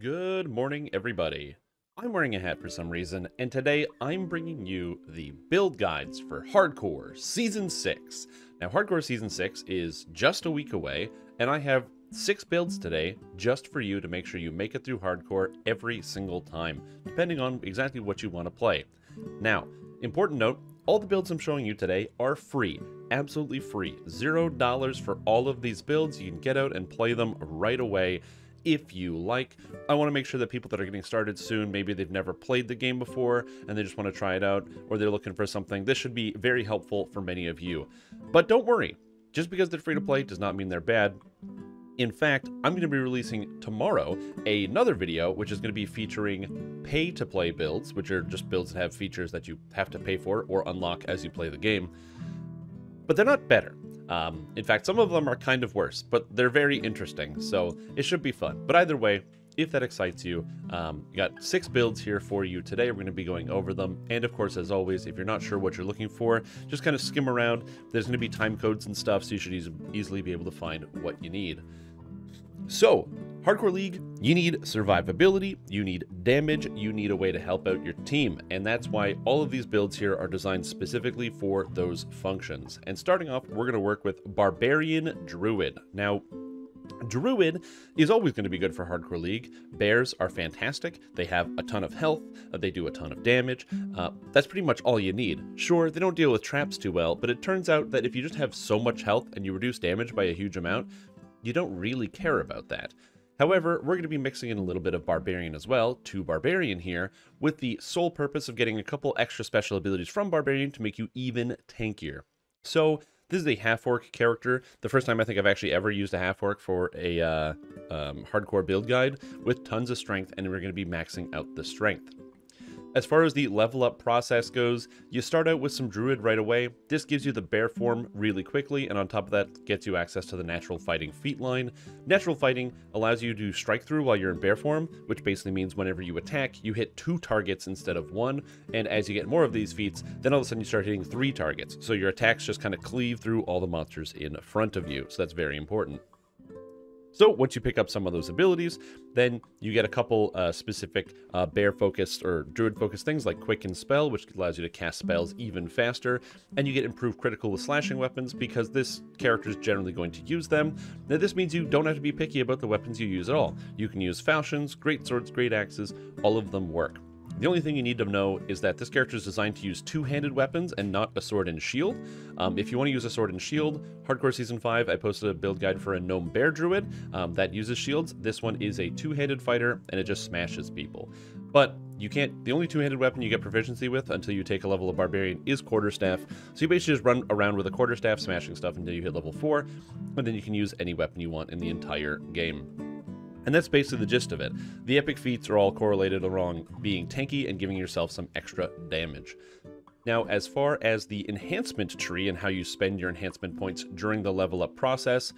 Good morning, everybody. I'm wearing a hat for some reason, and today I'm bringing you the build guides for Hardcore Season 6. Now, Hardcore Season 6 is just a week away, and I have six builds today just for you to make sure you make it through Hardcore every single time, depending on exactly what you want to play. Now, important note, all the builds I'm showing you today are free, absolutely free. Zero dollars for all of these builds. You can get out and play them right away if you like. I want to make sure that people that are getting started soon, maybe they've never played the game before and they just want to try it out, or they're looking for something, this should be very helpful for many of you. But don't worry, just because they're free to play does not mean they're bad. In fact, I'm going to be releasing tomorrow another video, which is going to be featuring pay to play builds, which are just builds that have features that you have to pay for or unlock as you play the game. But they're not better. Um, in fact, some of them are kind of worse, but they're very interesting, so it should be fun. But either way, if that excites you, um, you got six builds here for you today. We're going to be going over them. And of course, as always, if you're not sure what you're looking for, just kind of skim around. There's going to be time codes and stuff, so you should e easily be able to find what you need. So, Hardcore League, you need survivability, you need damage, you need a way to help out your team, and that's why all of these builds here are designed specifically for those functions. And starting off, we're going to work with Barbarian Druid. Now, Druid is always going to be good for Hardcore League. Bears are fantastic. They have a ton of health. Uh, they do a ton of damage. Uh, that's pretty much all you need. Sure, they don't deal with traps too well, but it turns out that if you just have so much health and you reduce damage by a huge amount, you don't really care about that. However, we're going to be mixing in a little bit of Barbarian as well, two Barbarian here, with the sole purpose of getting a couple extra special abilities from Barbarian to make you even tankier. So, this is a half-orc character. The first time I think I've actually ever used a half-orc for a uh, um, hardcore build guide with tons of strength, and we're going to be maxing out the strength. As far as the level up process goes, you start out with some druid right away. This gives you the bear form really quickly, and on top of that, gets you access to the natural fighting feat line. Natural fighting allows you to strike through while you're in bear form, which basically means whenever you attack, you hit two targets instead of one. And as you get more of these feats, then all of a sudden you start hitting three targets. So your attacks just kind of cleave through all the monsters in front of you. So that's very important. So once you pick up some of those abilities, then you get a couple uh, specific uh, bear-focused or druid-focused things like Quicken Spell, which allows you to cast spells even faster, and you get improved critical with slashing weapons because this character is generally going to use them. Now this means you don't have to be picky about the weapons you use at all. You can use falchions, great swords, great axes, all of them work. The only thing you need to know is that this character is designed to use two-handed weapons and not a sword and shield. Um, if you want to use a sword and shield, Hardcore Season 5, I posted a build guide for a Gnome Bear Druid um, that uses shields. This one is a two-handed fighter, and it just smashes people. But you can't, the only two-handed weapon you get proficiency with until you take a level of Barbarian is Quarterstaff. So you basically just run around with a Quarterstaff, smashing stuff until you hit level 4, and then you can use any weapon you want in the entire game. And that's basically the gist of it. The epic feats are all correlated along being tanky and giving yourself some extra damage. Now, as far as the enhancement tree and how you spend your enhancement points during the level up process,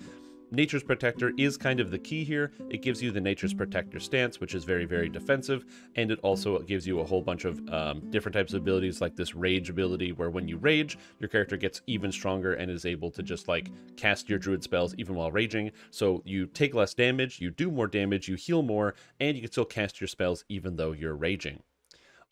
Nature's Protector is kind of the key here. It gives you the Nature's Protector stance, which is very, very defensive, and it also gives you a whole bunch of um, different types of abilities, like this Rage ability, where when you rage, your character gets even stronger and is able to just like cast your Druid spells even while raging. So you take less damage, you do more damage, you heal more, and you can still cast your spells even though you're raging.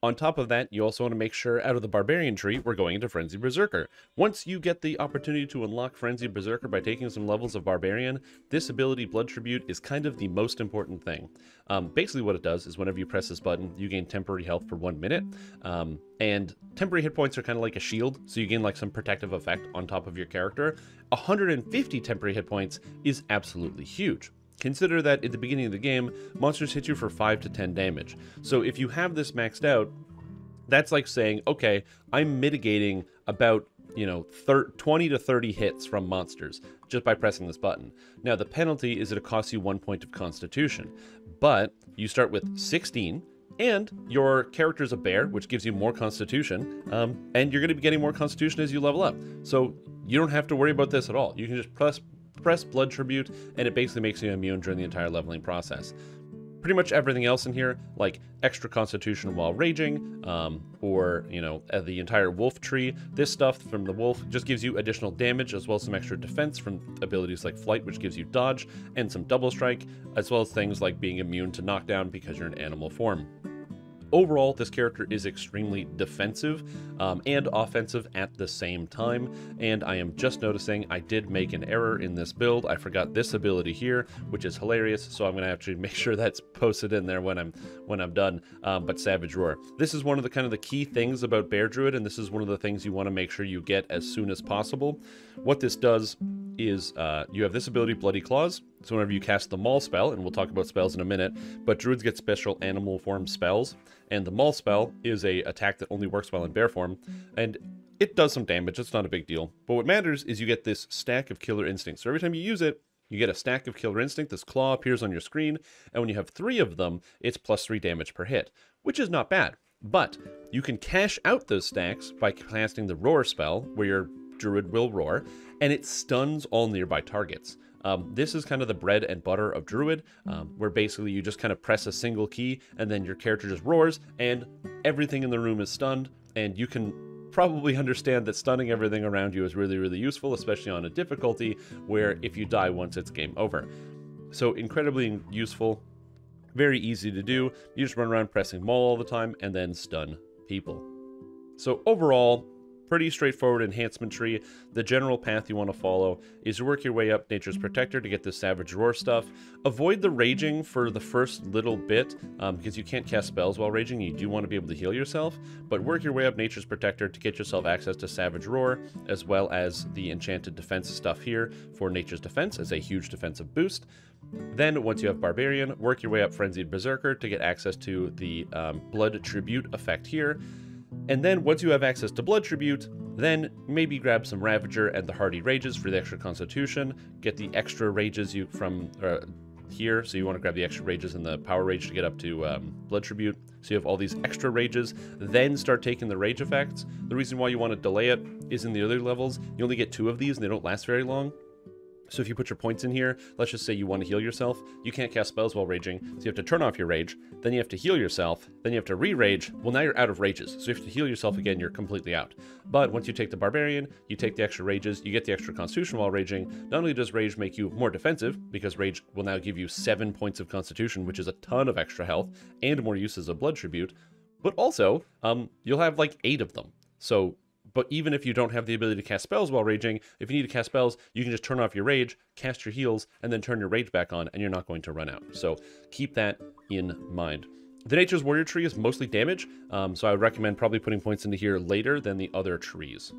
On top of that, you also want to make sure out of the Barbarian tree, we're going into Frenzied Berserker. Once you get the opportunity to unlock Frenzied Berserker by taking some levels of Barbarian, this ability, Blood Tribute, is kind of the most important thing. Um, basically what it does is whenever you press this button, you gain temporary health for one minute, um, and temporary hit points are kind of like a shield, so you gain like some protective effect on top of your character. 150 temporary hit points is absolutely huge. Consider that at the beginning of the game, monsters hit you for 5 to 10 damage. So if you have this maxed out, that's like saying, okay, I'm mitigating about, you know, 20 to 30 hits from monsters just by pressing this button. Now, the penalty is that it costs you one point of constitution, but you start with 16, and your character's a bear, which gives you more constitution, um, and you're going to be getting more constitution as you level up. So you don't have to worry about this at all. You can just press press Blood Tribute, and it basically makes you immune during the entire leveling process. pretty much everything else in here, like extra constitution while raging, um, or, you know, uh, the entire wolf tree. This stuff from the wolf just gives you additional damage as well as some extra defense from abilities like flight, which gives you dodge, and some double strike, as well as things like being immune to knockdown because you're in animal form. Overall, this character is extremely defensive um, and offensive at the same time, and I am just noticing I did make an error in this build. I forgot this ability here, which is hilarious, so I'm going to actually make sure that's posted in there when I'm when I'm done. Um, but Savage Roar. This is one of the kind of the key things about Bear Druid, and this is one of the things you want to make sure you get as soon as possible. What this does is uh, you have this ability, Bloody Claws. So whenever you cast the Maul spell, and we'll talk about spells in a minute, but Druids get special animal form spells, and the Maul spell is a attack that only works well in bear form, and it does some damage, it's not a big deal. But what matters is you get this stack of Killer Instinct. So every time you use it, you get a stack of Killer Instinct, this claw appears on your screen, and when you have three of them, it's plus three damage per hit, which is not bad. But you can cash out those stacks by casting the Roar spell, where your Druid will roar, and it stuns all nearby targets. Um, this is kind of the bread and butter of Druid, um, where basically you just kind of press a single key and then your character just roars and everything in the room is stunned. And you can probably understand that stunning everything around you is really, really useful, especially on a difficulty where if you die once, it's game over. So, incredibly useful, very easy to do. You just run around pressing Maul all the time and then stun people. So, overall, pretty straightforward enhancement tree. The general path you want to follow is to work your way up Nature's Protector to get the Savage Roar stuff. Avoid the raging for the first little bit, um, because you can't cast spells while raging. You do want to be able to heal yourself, but work your way up Nature's Protector to get yourself access to Savage Roar, as well as the Enchanted Defense stuff here for Nature's Defense as a huge defensive boost. Then, once you have Barbarian, work your way up Frenzied Berserker to get access to the um, Blood Tribute effect here. And then once you have access to Blood Tribute, then maybe grab some Ravager and the Hardy Rages for the extra Constitution. Get the extra Rages you from uh, here, so you want to grab the extra Rages and the Power Rage to get up to um, Blood Tribute. So you have all these extra Rages, then start taking the Rage effects. The reason why you want to delay it is in the other levels, you only get two of these and they don't last very long. So if you put your points in here, let's just say you want to heal yourself, you can't cast spells while raging, so you have to turn off your rage, then you have to heal yourself, then you have to re-rage, well now you're out of rages, so you have to heal yourself again, you're completely out. But once you take the Barbarian, you take the extra rages, you get the extra Constitution while raging, not only does rage make you more defensive, because rage will now give you 7 points of Constitution, which is a ton of extra health, and more uses of Blood Tribute, but also, um, you'll have like 8 of them. So but even if you don't have the ability to cast spells while raging, if you need to cast spells, you can just turn off your rage, cast your heals, and then turn your rage back on, and you're not going to run out. So keep that in mind. The Nature's Warrior tree is mostly damage, um, so I would recommend probably putting points into here later than the other trees.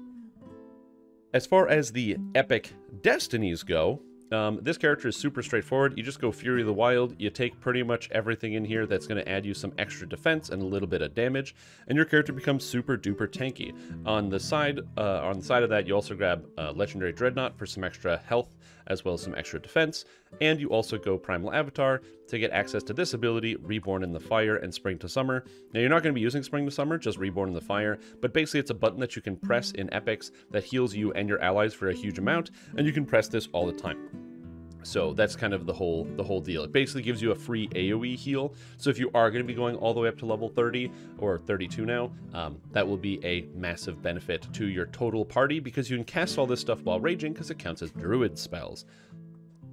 As far as the epic destinies go, um, this character is super straightforward. You just go Fury of the Wild. You take pretty much everything in here that's going to add you some extra defense and a little bit of damage, and your character becomes super duper tanky. On the side, uh, on the side of that, you also grab uh, Legendary Dreadnought for some extra health as well as some extra defense, and you also go Primal Avatar to get access to this ability, Reborn in the Fire and Spring to Summer. Now, you're not going to be using Spring to Summer, just Reborn in the Fire, but basically it's a button that you can press in epics that heals you and your allies for a huge amount, and you can press this all the time. So that's kind of the whole the whole deal. It basically gives you a free AoE heal. So if you are going to be going all the way up to level 30 or 32 now, um, that will be a massive benefit to your total party because you can cast all this stuff while raging because it counts as druid spells.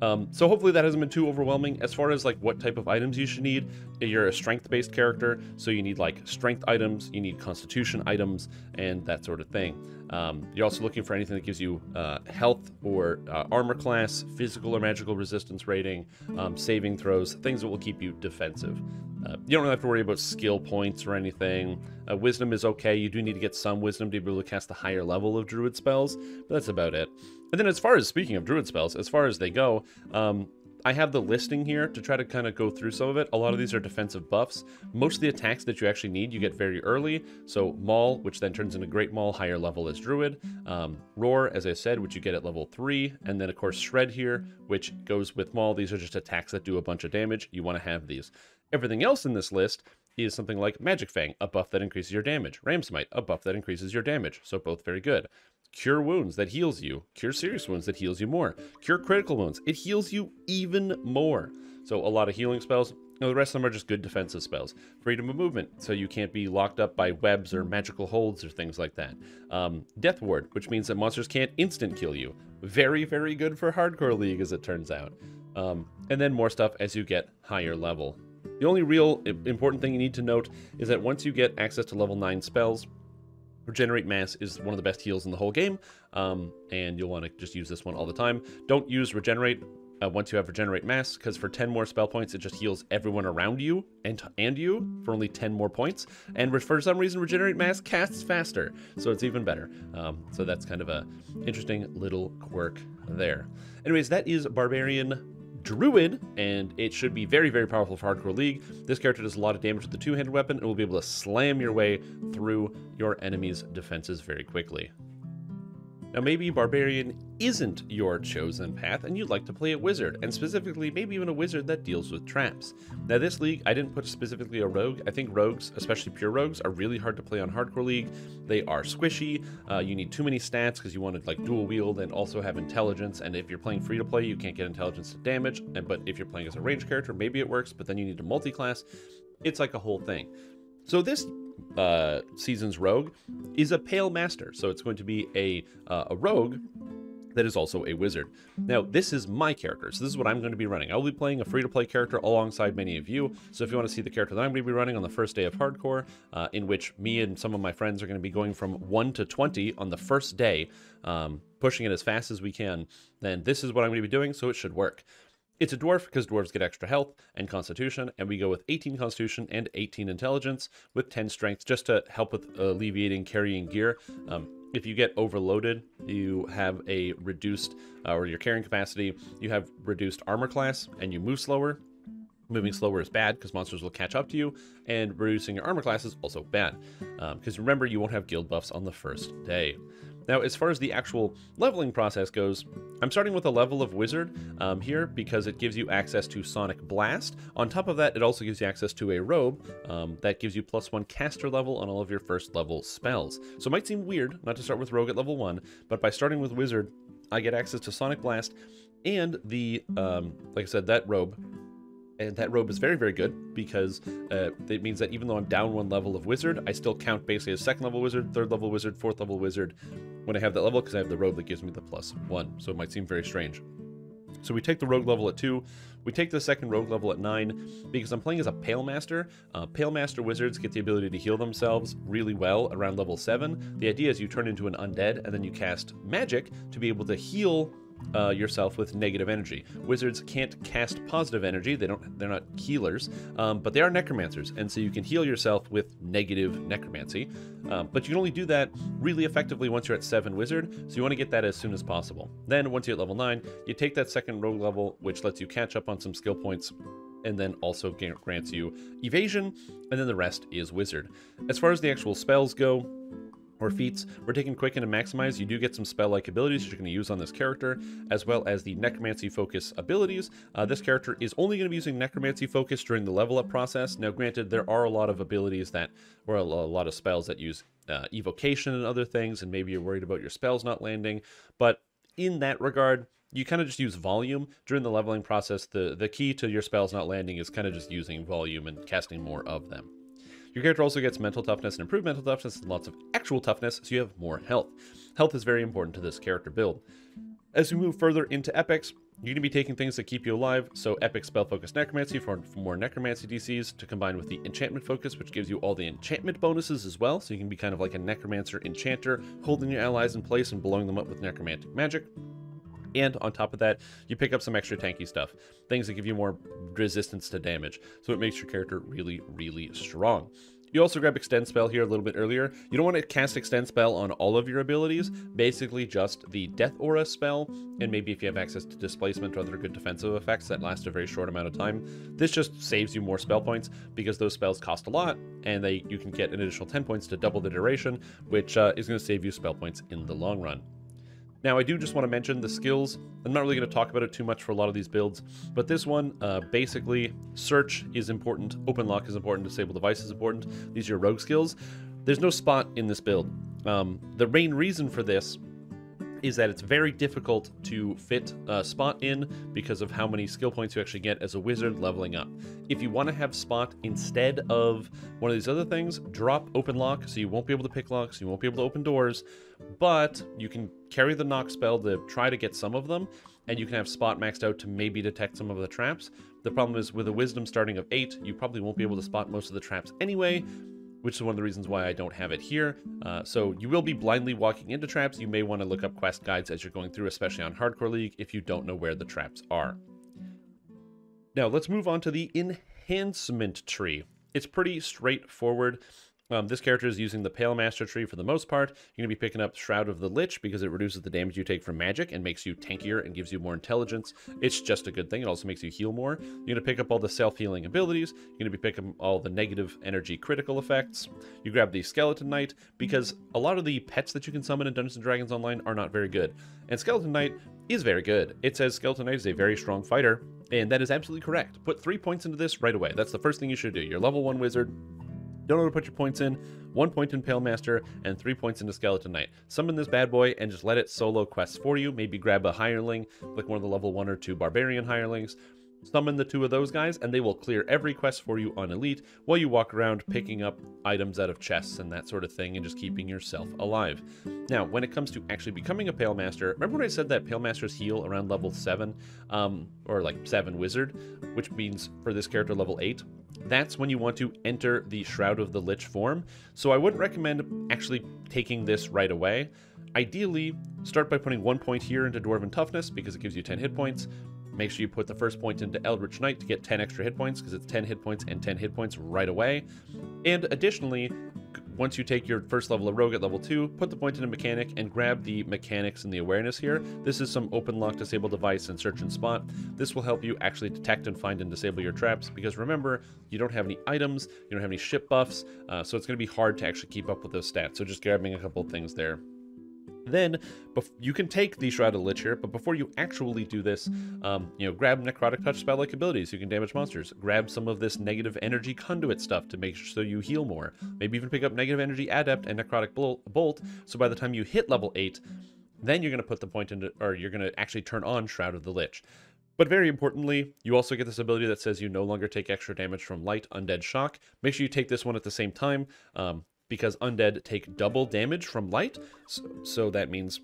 Um, so hopefully that hasn't been too overwhelming. As far as like what type of items you should need, you're a strength-based character, so you need like strength items, you need constitution items, and that sort of thing. Um, you're also looking for anything that gives you uh, health or uh, armor class, physical or magical resistance rating, um, saving throws, things that will keep you defensive. Uh, you don't really have to worry about skill points or anything. Uh, wisdom is okay. You do need to get some wisdom to be able to cast a higher level of druid spells, but that's about it. And then as far as, speaking of druid spells, as far as they go, um, I have the listing here to try to kind of go through some of it. A lot of these are defensive buffs. Most of the attacks that you actually need, you get very early. So Maul, which then turns into Great Maul, higher level as Druid. Um, Roar, as I said, which you get at level 3. And then, of course, Shred here, which goes with Maul. These are just attacks that do a bunch of damage. You want to have these. Everything else in this list is something like Magic Fang, a buff that increases your damage. Ram's Might, a buff that increases your damage. So both very good. Cure wounds that heals you. Cure serious wounds that heals you more. Cure critical wounds. It heals you even more. So a lot of healing spells. Now, the rest of them are just good defensive spells. Freedom of movement, so you can't be locked up by webs or magical holds or things like that. Um, Death Ward, which means that monsters can't instant kill you. Very, very good for Hardcore League, as it turns out. Um, and then more stuff as you get higher level. The only real important thing you need to note is that once you get access to level 9 spells, Regenerate Mass is one of the best heals in the whole game, um, and you'll want to just use this one all the time. Don't use Regenerate uh, once you have Regenerate Mass, because for 10 more spell points, it just heals everyone around you and and you for only 10 more points. And for some reason, Regenerate Mass casts faster, so it's even better. Um, so that's kind of a interesting little quirk there. Anyways, that is Barbarian Druid, and it should be very, very powerful for Hardcore League. This character does a lot of damage with the two-handed weapon and will be able to slam your way through your enemy's defenses very quickly. Now, maybe Barbarian isn't your chosen path and you'd like to play a wizard, and specifically, maybe even a wizard that deals with traps. Now, this league, I didn't put specifically a rogue. I think rogues, especially pure rogues, are really hard to play on Hardcore League. They are squishy, uh, you need too many stats because you want to like dual wield and also have intelligence, and if you're playing free to play, you can't get intelligence to damage, and, but if you're playing as a range character, maybe it works, but then you need to multi-class. It's like a whole thing. So this uh, season's rogue is a pale master. So it's going to be a, uh, a rogue that is also a wizard. Now, this is my character, so this is what I'm going to be running. I'll be playing a free-to-play character alongside many of you, so if you want to see the character that I'm going to be running on the first day of Hardcore, uh, in which me and some of my friends are going to be going from 1 to 20 on the first day, um, pushing it as fast as we can, then this is what I'm going to be doing, so it should work. It's a dwarf because dwarves get extra health and constitution, and we go with 18 constitution and 18 intelligence with 10 strength just to help with alleviating carrying gear. Um, if you get overloaded, you have a reduced, uh, or your carrying capacity, you have reduced armor class, and you move slower. Moving slower is bad because monsters will catch up to you, and reducing your armor class is also bad. Because um, remember, you won't have guild buffs on the first day. Now, as far as the actual leveling process goes, I'm starting with a level of Wizard um, here because it gives you access to Sonic Blast. On top of that, it also gives you access to a robe um, that gives you plus one caster level on all of your first level spells. So it might seem weird not to start with Rogue at level one, but by starting with Wizard, I get access to Sonic Blast and the, um, like I said, that robe and that robe is very, very good because uh, it means that even though I'm down one level of wizard, I still count basically as second level wizard, third level wizard, fourth level wizard when I have that level because I have the robe that gives me the plus one. So it might seem very strange. So we take the rogue level at 2, we take the second rogue level at 9, because I'm playing as a Pale Master. Uh, Pale Master wizards get the ability to heal themselves really well around level 7. The idea is you turn into an undead, and then you cast magic to be able to heal uh, yourself with negative energy. Wizards can't cast positive energy; they don't. They're not healers, um, but they are necromancers, and so you can heal yourself with negative necromancy. Um, but you can only do that really effectively once you're at seven wizard. So you want to get that as soon as possible. Then once you're at level nine, you take that second rogue level, which lets you catch up on some skill points and then also grants you evasion, and then the rest is wizard. As far as the actual spells go, or feats. We're taking Quicken and Maximize. You do get some spell-like abilities you're going to use on this character, as well as the Necromancy Focus abilities. Uh, this character is only going to be using Necromancy Focus during the level-up process. Now, granted, there are a lot of abilities that, or a, lot of spells that use uh, Evocation and other things, and maybe you're worried about your spells not landing, but in that regard, you kind of just use volume during the leveling process. The, the key to your spells not landing is kind of just using volume and casting more of them. Your character also gets mental toughness and improved mental toughness and lots of actual toughness, so you have more health. Health is very important to this character build. As we move further into epics, you're going to be taking things that keep you alive, so Epic Spell Focus Necromancy for, for, more Necromancy DCs to combine with the Enchantment Focus, which gives you all the enchantment bonuses as well, so you can be kind of like a Necromancer Enchanter, holding your allies in place and blowing them up with Necromantic magic. And on top of that, you pick up some extra tanky stuff. Things that give you more resistance to damage. So it makes your character really, really strong. You also grab Extend Spell here a little bit earlier. You don't want to cast Extend Spell on all of your abilities, basically just the Death Aura spell, and maybe if you have access to Displacement or other good defensive effects that last a very short amount of time. This just saves you more spell points because those spells cost a lot, and they you can get an additional 10 points to double the duration, which uh, is going to save you spell points in the long run. Now, I do just want to mention the skills. I'm not really going to talk about it too much for a lot of these builds, but this one, uh, basically, search is important, open lock is important, disable device is important. These are your rogue skills. There's no spot in this build. Um, the main reason for this is that it's very difficult to fit a spot in because of how many skill points you actually get as a wizard leveling up. If you want to have spot instead of one of these other things, drop open lock so you won't be able to pick locks, you won't be able to open doors, but you can carry the knock spell to try to get some of them, and you can have spot maxed out to maybe detect some of the traps. The problem is with a wisdom starting of 8, you probably won't be able to spot most of the traps anyway, which is one of the reasons why I don't have it here. Uh, so you will be blindly walking into traps. You may want to look up quest guides as you're going through, especially on Hardcore League, if you don't know where the traps are. Now let's move on to the enhancement tree. It's pretty straightforward. Um, this character is using the Pale Master tree for the most part. You're going to be picking up Shroud of the Lich because it reduces the damage you take from magic and makes you tankier and gives you more intelligence. It's just a good thing. It also makes you heal more. You're going to pick up all the self-healing abilities. You're going to be picking all the negative energy critical effects. You grab the Skeleton Knight because a lot of the pets that you can summon in Dungeons & Dragons Online are not very good. And Skeleton Knight is very good. It says Skeleton Knight is a very strong fighter, and that is absolutely correct. Put three points into this right away. That's the first thing you should do. You're level one wizard don't know where to put your points in. One point in Pale Master and three points into Skeleton Knight. Summon this bad boy and just let it solo quests for you. Maybe grab a hireling, like one of the level one or two barbarian hirelings. Summon the two of those guys, and they will clear every quest for you on Elite while you walk around picking up items out of chests and that sort of thing and just keeping yourself alive. Now, when it comes to actually becoming a Pale Master, remember when I said that Pale Masters heal around level 7, um, or like 7 Wizard, which means for this character level 8? that's when you want to enter the Shroud of the Lich form. So I wouldn't recommend actually taking this right away. Ideally, start by putting one point here into Dwarven Toughness because it gives you 10 hit points. Make sure you put the first point into Eldritch Knight to get 10 extra hit points because it's 10 hit points and 10 hit points right away. And additionally, once you take your first level of rogue at level 2, put the point into mechanic and grab the mechanics and the awareness here. This is some open lock disable device and search and spot. This will help you actually detect and find and disable your traps because remember, you don't have any items, you don't have any ship buffs, uh, so it's going to be hard to actually keep up with those stats. So just grabbing a couple things there then you can take the Shroud of the Lich here, but before you actually do this, um, you know, grab Necrotic Touch spell-like abilities. You can damage monsters. Grab some of this negative energy conduit stuff to make sure so you heal more. Maybe even pick up negative energy adept and Necrotic Bolt, so by the time you hit level 8, then you're going to put the point into, or you're going to actually turn on Shroud of the Lich. But very importantly, you also get this ability that says you no longer take extra damage from light, undead, shock. Make sure you take this one at the same time. Um, because undead take double damage from light. So, so, that means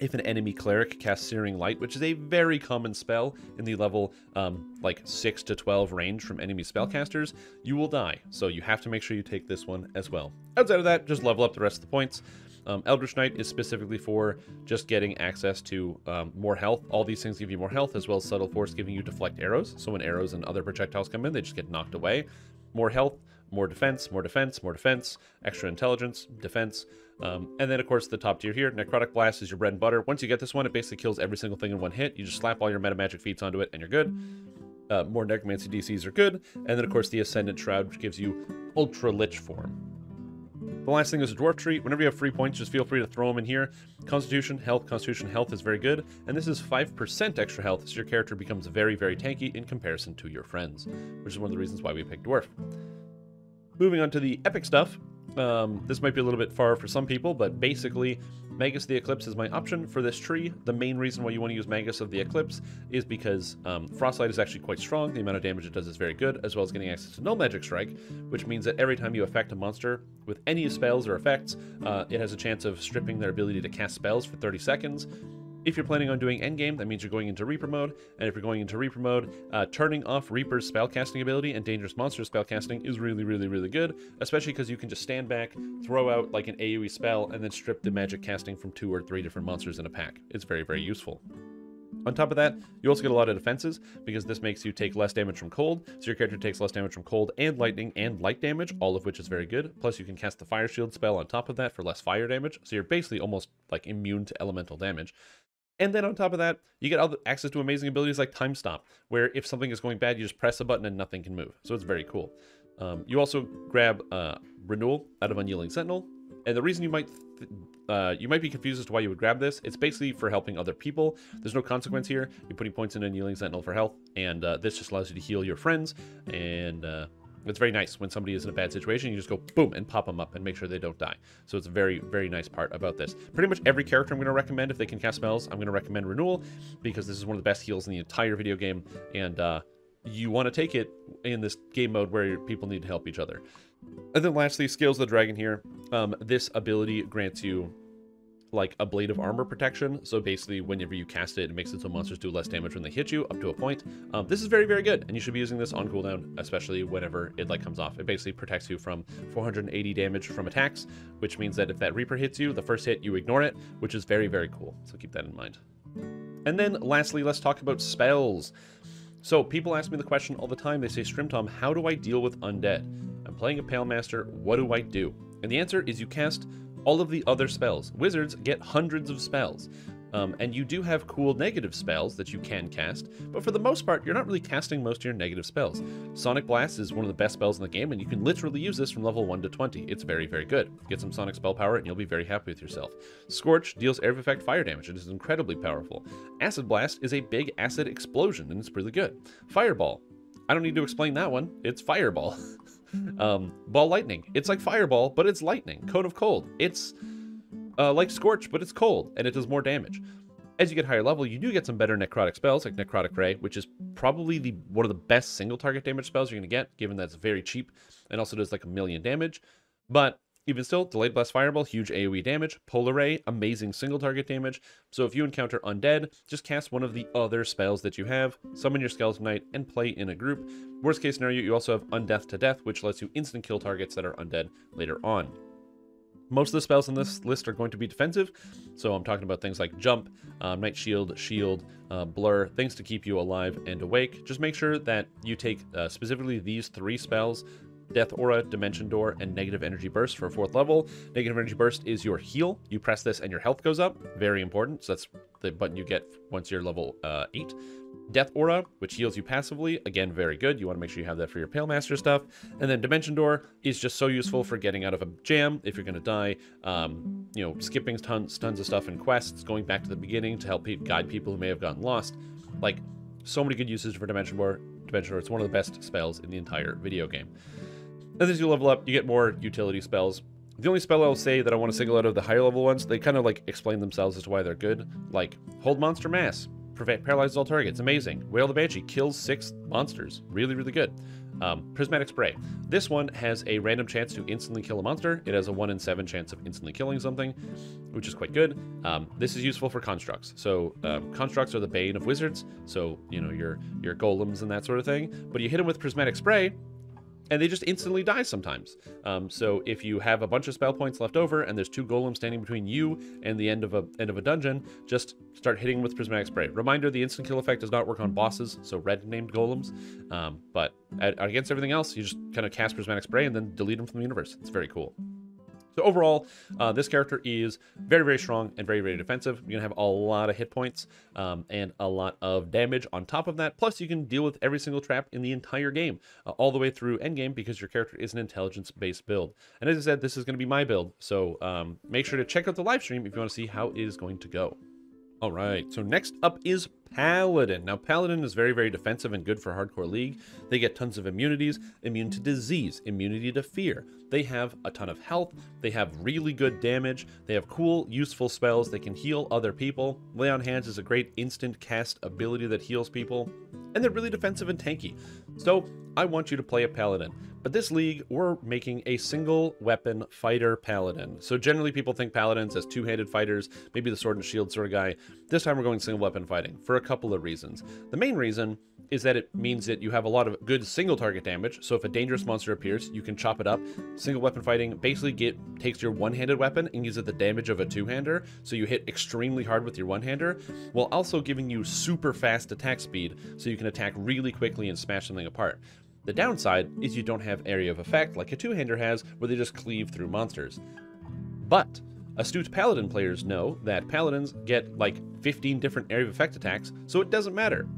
if an enemy cleric casts Searing Light, which is a very common spell in the level um, like 6 to 12 range from enemy spellcasters, you will die. So you have to make sure you take this one as well. Outside of that, just level up the rest of the points. Um, Eldritch Knight is specifically for just getting access to um, more health. All these things give you more health, as well as Subtle Force giving you deflect arrows. So when arrows and other projectiles come in, they just get knocked away. More health, more defense, more defense, more defense, extra intelligence, defense. Um, and then, of course, the top tier here, Necrotic Blast is your bread and butter. Once you get this one, it basically kills every single thing in one hit. You just slap all your meta magic feats onto it, and you're good. Uh, more Necromancy DCs are good. And then, of course, the Ascendant Shroud, which gives you Ultra Lich form. The last thing is a Dwarf Tree. Whenever you have free points, just feel free to throw them in here. Constitution, Health, Constitution, Health is very good. And this is 5% extra health, so your character becomes very, very tanky in comparison to your friends, which is one of the reasons why we picked Dwarf. Moving on to the epic stuff. Um, this might be a little bit far for some people, but basically, Magus of the Eclipse is my option for this tree. The main reason why you want to use Magus of the Eclipse is because um, Frostlight is actually quite strong. The amount of damage it does is very good, as well as getting access to Null Magic Strike, which means that every time you affect a monster with any spells or effects, uh, it has a chance of stripping their ability to cast spells for 30 seconds. If you're planning on doing endgame, that means you're going into Reaper mode, and if you're going into Reaper mode, uh, turning off Reaper's spellcasting ability and Dangerous Monster spellcasting is really, really, really good, especially because you can just stand back, throw out like an AoE spell, and then strip the magic casting from two or three different monsters in a pack. It's very, very useful. On top of that, you also get a lot of defenses because this makes you take less damage from cold. So your character takes less damage from cold and lightning and light damage, all of which is very good. Plus you can cast the fire shield spell on top of that for less fire damage. So you're basically almost like immune to elemental damage. And then on top of that, you get access to amazing abilities like Time Stop, where if something is going bad, you just press a button and nothing can move. So it's very cool. Um, you also grab uh, Renewal out of Unyielding Sentinel, and the reason you might uh, you might be confused as to why you would grab this. It's basically for helping other people. There's no consequence here. You're putting points in Unyielding Sentinel for health, and uh, this just allows you to heal your friends and uh, It's very nice when somebody is in a bad situation. You just go boom and pop them up and make sure they don't die. So it's a very, very nice part about this. Pretty much every character I'm going to recommend if they can cast spells, I'm going to recommend Renewal because this is one of the best heals in the entire video game. And uh, you want to take it in this game mode where people need to help each other. And then lastly, Scales the Dragon here. Um, this ability grants you like a blade of armor protection. So basically, whenever you cast it, it makes it so monsters do less damage when they hit you, up to a point. Um, this is very, very good, and you should be using this on cooldown, especially whenever it like comes off. It basically protects you from 480 damage from attacks, which means that if that Reaper hits you, the first hit, you ignore it, which is very, very cool. So keep that in mind. And then lastly, let's talk about spells. So people ask me the question all the time. They say, Strimtom, how do I deal with undead? I'm playing a Pale Master. What do I do? And the answer is you cast all of the other spells. Wizards get hundreds of spells. Um, and you do have cool negative spells that you can cast, but for the most part, you're not really casting most of your negative spells. Sonic Blast is one of the best spells in the game, and you can literally use this from level 1 to 20. It's very, very good. Get some Sonic spell power, and you'll be very happy with yourself. Scorch deals of effect fire damage. It is incredibly powerful. Acid Blast is a big acid explosion, and it's really good. Fireball. I don't need to explain that one. It's Fireball. Um, ball lightning. It's like fireball, but it's lightning. Cone of cold. It's uh, like scorch, but it's cold, and it does more damage. As you get higher level, you do get some better necrotic spells, like Necrotic Ray, which is probably the one of the best single target damage spells you're going to get, given that it's very cheap, and also does like a million damage. But even still, Delayed Blast Fireball, huge AoE damage. Polar Ray, amazing single target damage. So if you encounter Undead, just cast one of the other spells that you have, summon your Skeleton Knight, and play in a group. Worst case scenario, you also have Undeath to Death, which lets you instant kill targets that are undead later on. Most of the spells on this list are going to be defensive, so I'm talking about things like Jump, uh, Night Shield, Shield, uh, Blur, things to keep you alive and awake. Just make sure that you take uh, specifically these three spells Death Aura, Dimension Door, and Negative Energy Burst for fourth level. Negative Energy Burst is your heal. You press this and your health goes up. Very important. So that's the button you get once you're level uh, 8. Death Aura, which heals you passively. Again, very good. You want to make sure you have that for your Pale Master stuff. And then Dimension Door is just so useful for getting out of a jam if you're going to die. Um, you know, skipping tons, tons of stuff in quests, going back to the beginning to help pe guide people who may have gotten lost. Like, so many good uses for Dimension Door. Dimension Door, it's one of the best spells in the entire video game. And as you level up, you get more utility spells. The only spell I'll say that I want to single out of the higher level ones, they kind of like explain themselves as to why they're good. Like, hold monster mass, prevent paralyzes all targets, amazing. Wail the Banshee kills six monsters, really, really good. Um, Prismatic Spray. This one has a random chance to instantly kill a monster. It has a 1 in 7 chance of instantly killing something, which is quite good. Um, this is useful for constructs. So um, constructs are the bane of wizards, so, you know, your, your golems and that sort of thing. But you hit them with Prismatic Spray, and they just instantly die sometimes. Um, so if you have a bunch of spell points left over and there's two golems standing between you and the end of a end of a dungeon, just start hitting with prismatic spray. Reminder: the instant kill effect does not work on bosses, so red named golems. Um, but at, against everything else, you just kind of cast prismatic spray and then delete them from the universe. It's very cool. So overall, uh, this character is very, very strong and very, very defensive. You're going to have a lot of hit points um, and a lot of damage on top of that. Plus, you can deal with every single trap in the entire game, uh, all the way through endgame, because your character is an intelligence-based build. And as I said, this is going to be my build, so um, make sure to check out the live stream if you want to see how it is going to go. All right, so next up is Paladin. Now, Paladin is very, very defensive and good for Hardcore League. They get tons of immunities, immune to disease, immunity to fear. They have a ton of health, they have really good damage, they have cool, useful spells, they can heal other people. Lay on Hands is a great instant cast ability that heals people, and they're really defensive and tanky. So, I want you to play a Paladin. But this league, we're making a single weapon fighter paladin. So generally people think paladins as two-handed fighters, maybe the sword and shield sort of guy. This time we're going single weapon fighting for a couple of reasons. The main reason is that it means that you have a lot of good single target damage. So if a dangerous monster appears, you can chop it up. Single weapon fighting basically get takes your one-handed weapon and uses the damage of a two-hander. So you hit extremely hard with your one-hander, while also giving you super fast attack speed, so you can attack really quickly and smash something apart. The downside is you don't have area of effect like a two-hander has, where they just cleave through monsters. But astute paladin players know that paladins get like 15 different area of effect attacks, so it doesn't matter.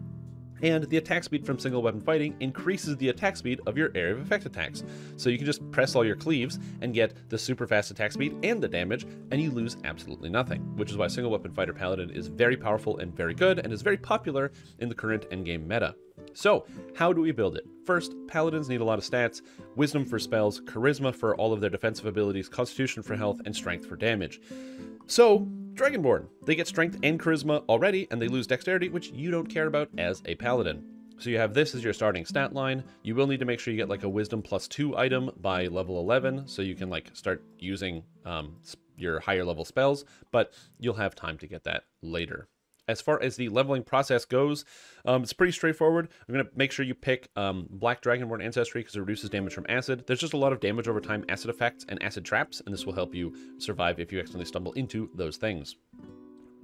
And the attack speed from single weapon fighting increases the attack speed of your area of effect attacks. So you can just press all your cleaves and get the super fast attack speed and the damage, and you lose absolutely nothing, which is why single weapon fighter paladin is very powerful and very good, and is very popular in the current endgame meta. So, how do we build it? First, paladins need a lot of stats wisdom for spells, charisma for all of their defensive abilities, constitution for health, and strength for damage. So, Dragonborn. They get strength and charisma already, and they lose dexterity, which you don't care about as a paladin. So you have this as your starting stat line. You will need to make sure you get like a wisdom plus two item by level 11, so you can like start using um, your higher level spells, but you'll have time to get that later. As far as the leveling process goes, um, it's pretty straightforward. I'm going to make sure you pick um, Black Dragonborn Ancestry because it reduces damage from acid. There's just a lot of damage over time acid effects and acid traps, and this will help you survive if you accidentally stumble into those things.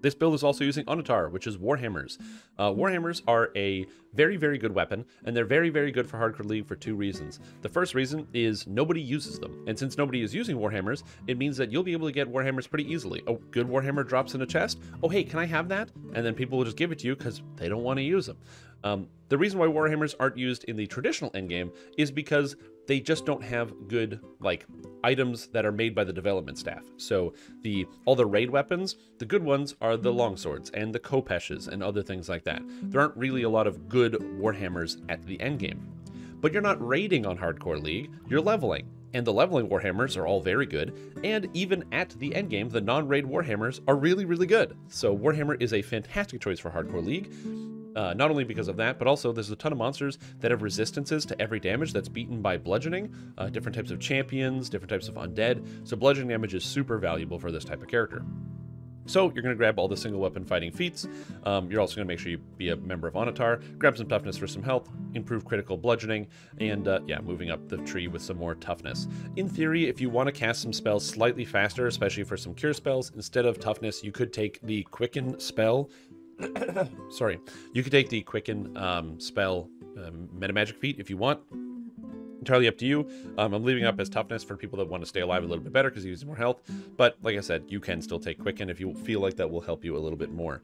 This build is also using Onatar, which is Warhammers. Uh, Warhammers are a very, very good weapon, and they're very, very good for Hardcore League for two reasons. The first reason is nobody uses them, and since nobody is using Warhammers, it means that you'll be able to get Warhammers pretty easily. A good Warhammer drops in a chest, oh hey, can I have that? And then people will just give it to you because they don't want to use them. Um, the reason why Warhammers aren't used in the traditional endgame is because they just don't have good like items that are made by the development staff. So the all the raid weapons, the good ones are the longswords and the khopeshes and other things like that. There aren't really a lot of good warhammers at the end game. But you're not raiding on Hardcore League, you're leveling. And the leveling Warhammers are all very good, and even at the end game, the non-raid Warhammers are really, really good. So Warhammer is a fantastic choice for Hardcore League, uh, not only because of that, but also there's a ton of monsters that have resistances to every damage that's beaten by bludgeoning, uh, different types of champions, different types of undead. So bludgeoning damage is super valuable for this type of character. So you're going to grab all the single weapon fighting feats. Um, you're also going to make sure you be a member of Onatar, grab some toughness for some health, improve critical bludgeoning, and uh, yeah, moving up the tree with some more toughness. In theory, if you want to cast some spells slightly faster, especially for some cure spells, instead of toughness, you could take the quicken spell Sorry. You could take the Quicken um, spell um, meta magic feat if you want. Entirely up to you. Um, I'm leaving up as toughness for people that want to stay alive a little bit better because he uses more health. But like I said, you can still take Quicken if you feel like that will help you a little bit more.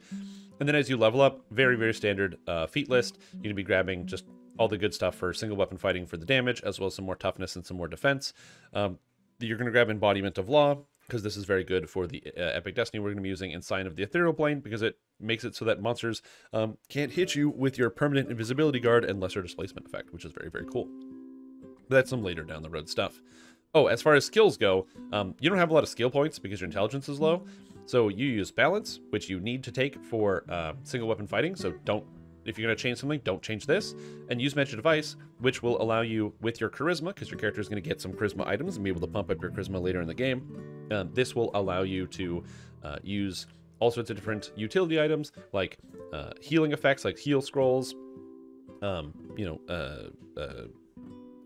And then as you level up, very, very standard uh, feat list. You're going to be grabbing just all the good stuff for single weapon fighting for the damage, as well as some more toughness and some more defense. Um, you're going to grab Embodiment of Law, because this is very good for the uh, Epic Destiny we're going to be using in Sign of the Ethereal Plane, because it makes it so that monsters um, can't hit you with your permanent invisibility guard and lesser displacement effect, which is very, very cool. But that's some later down the road stuff. Oh, as far as skills go, um, you don't have a lot of skill points because your intelligence is low. So you use balance, which you need to take for uh, single weapon fighting. So don't, if you're going to change something, don't change this. And use magic device, which will allow you with your charisma, because your character is going to get some charisma items and be able to pump up your charisma later in the game. Um, this will allow you to uh, use all sorts of different utility items like uh, healing effects, like heal scrolls. Um, you know, uh,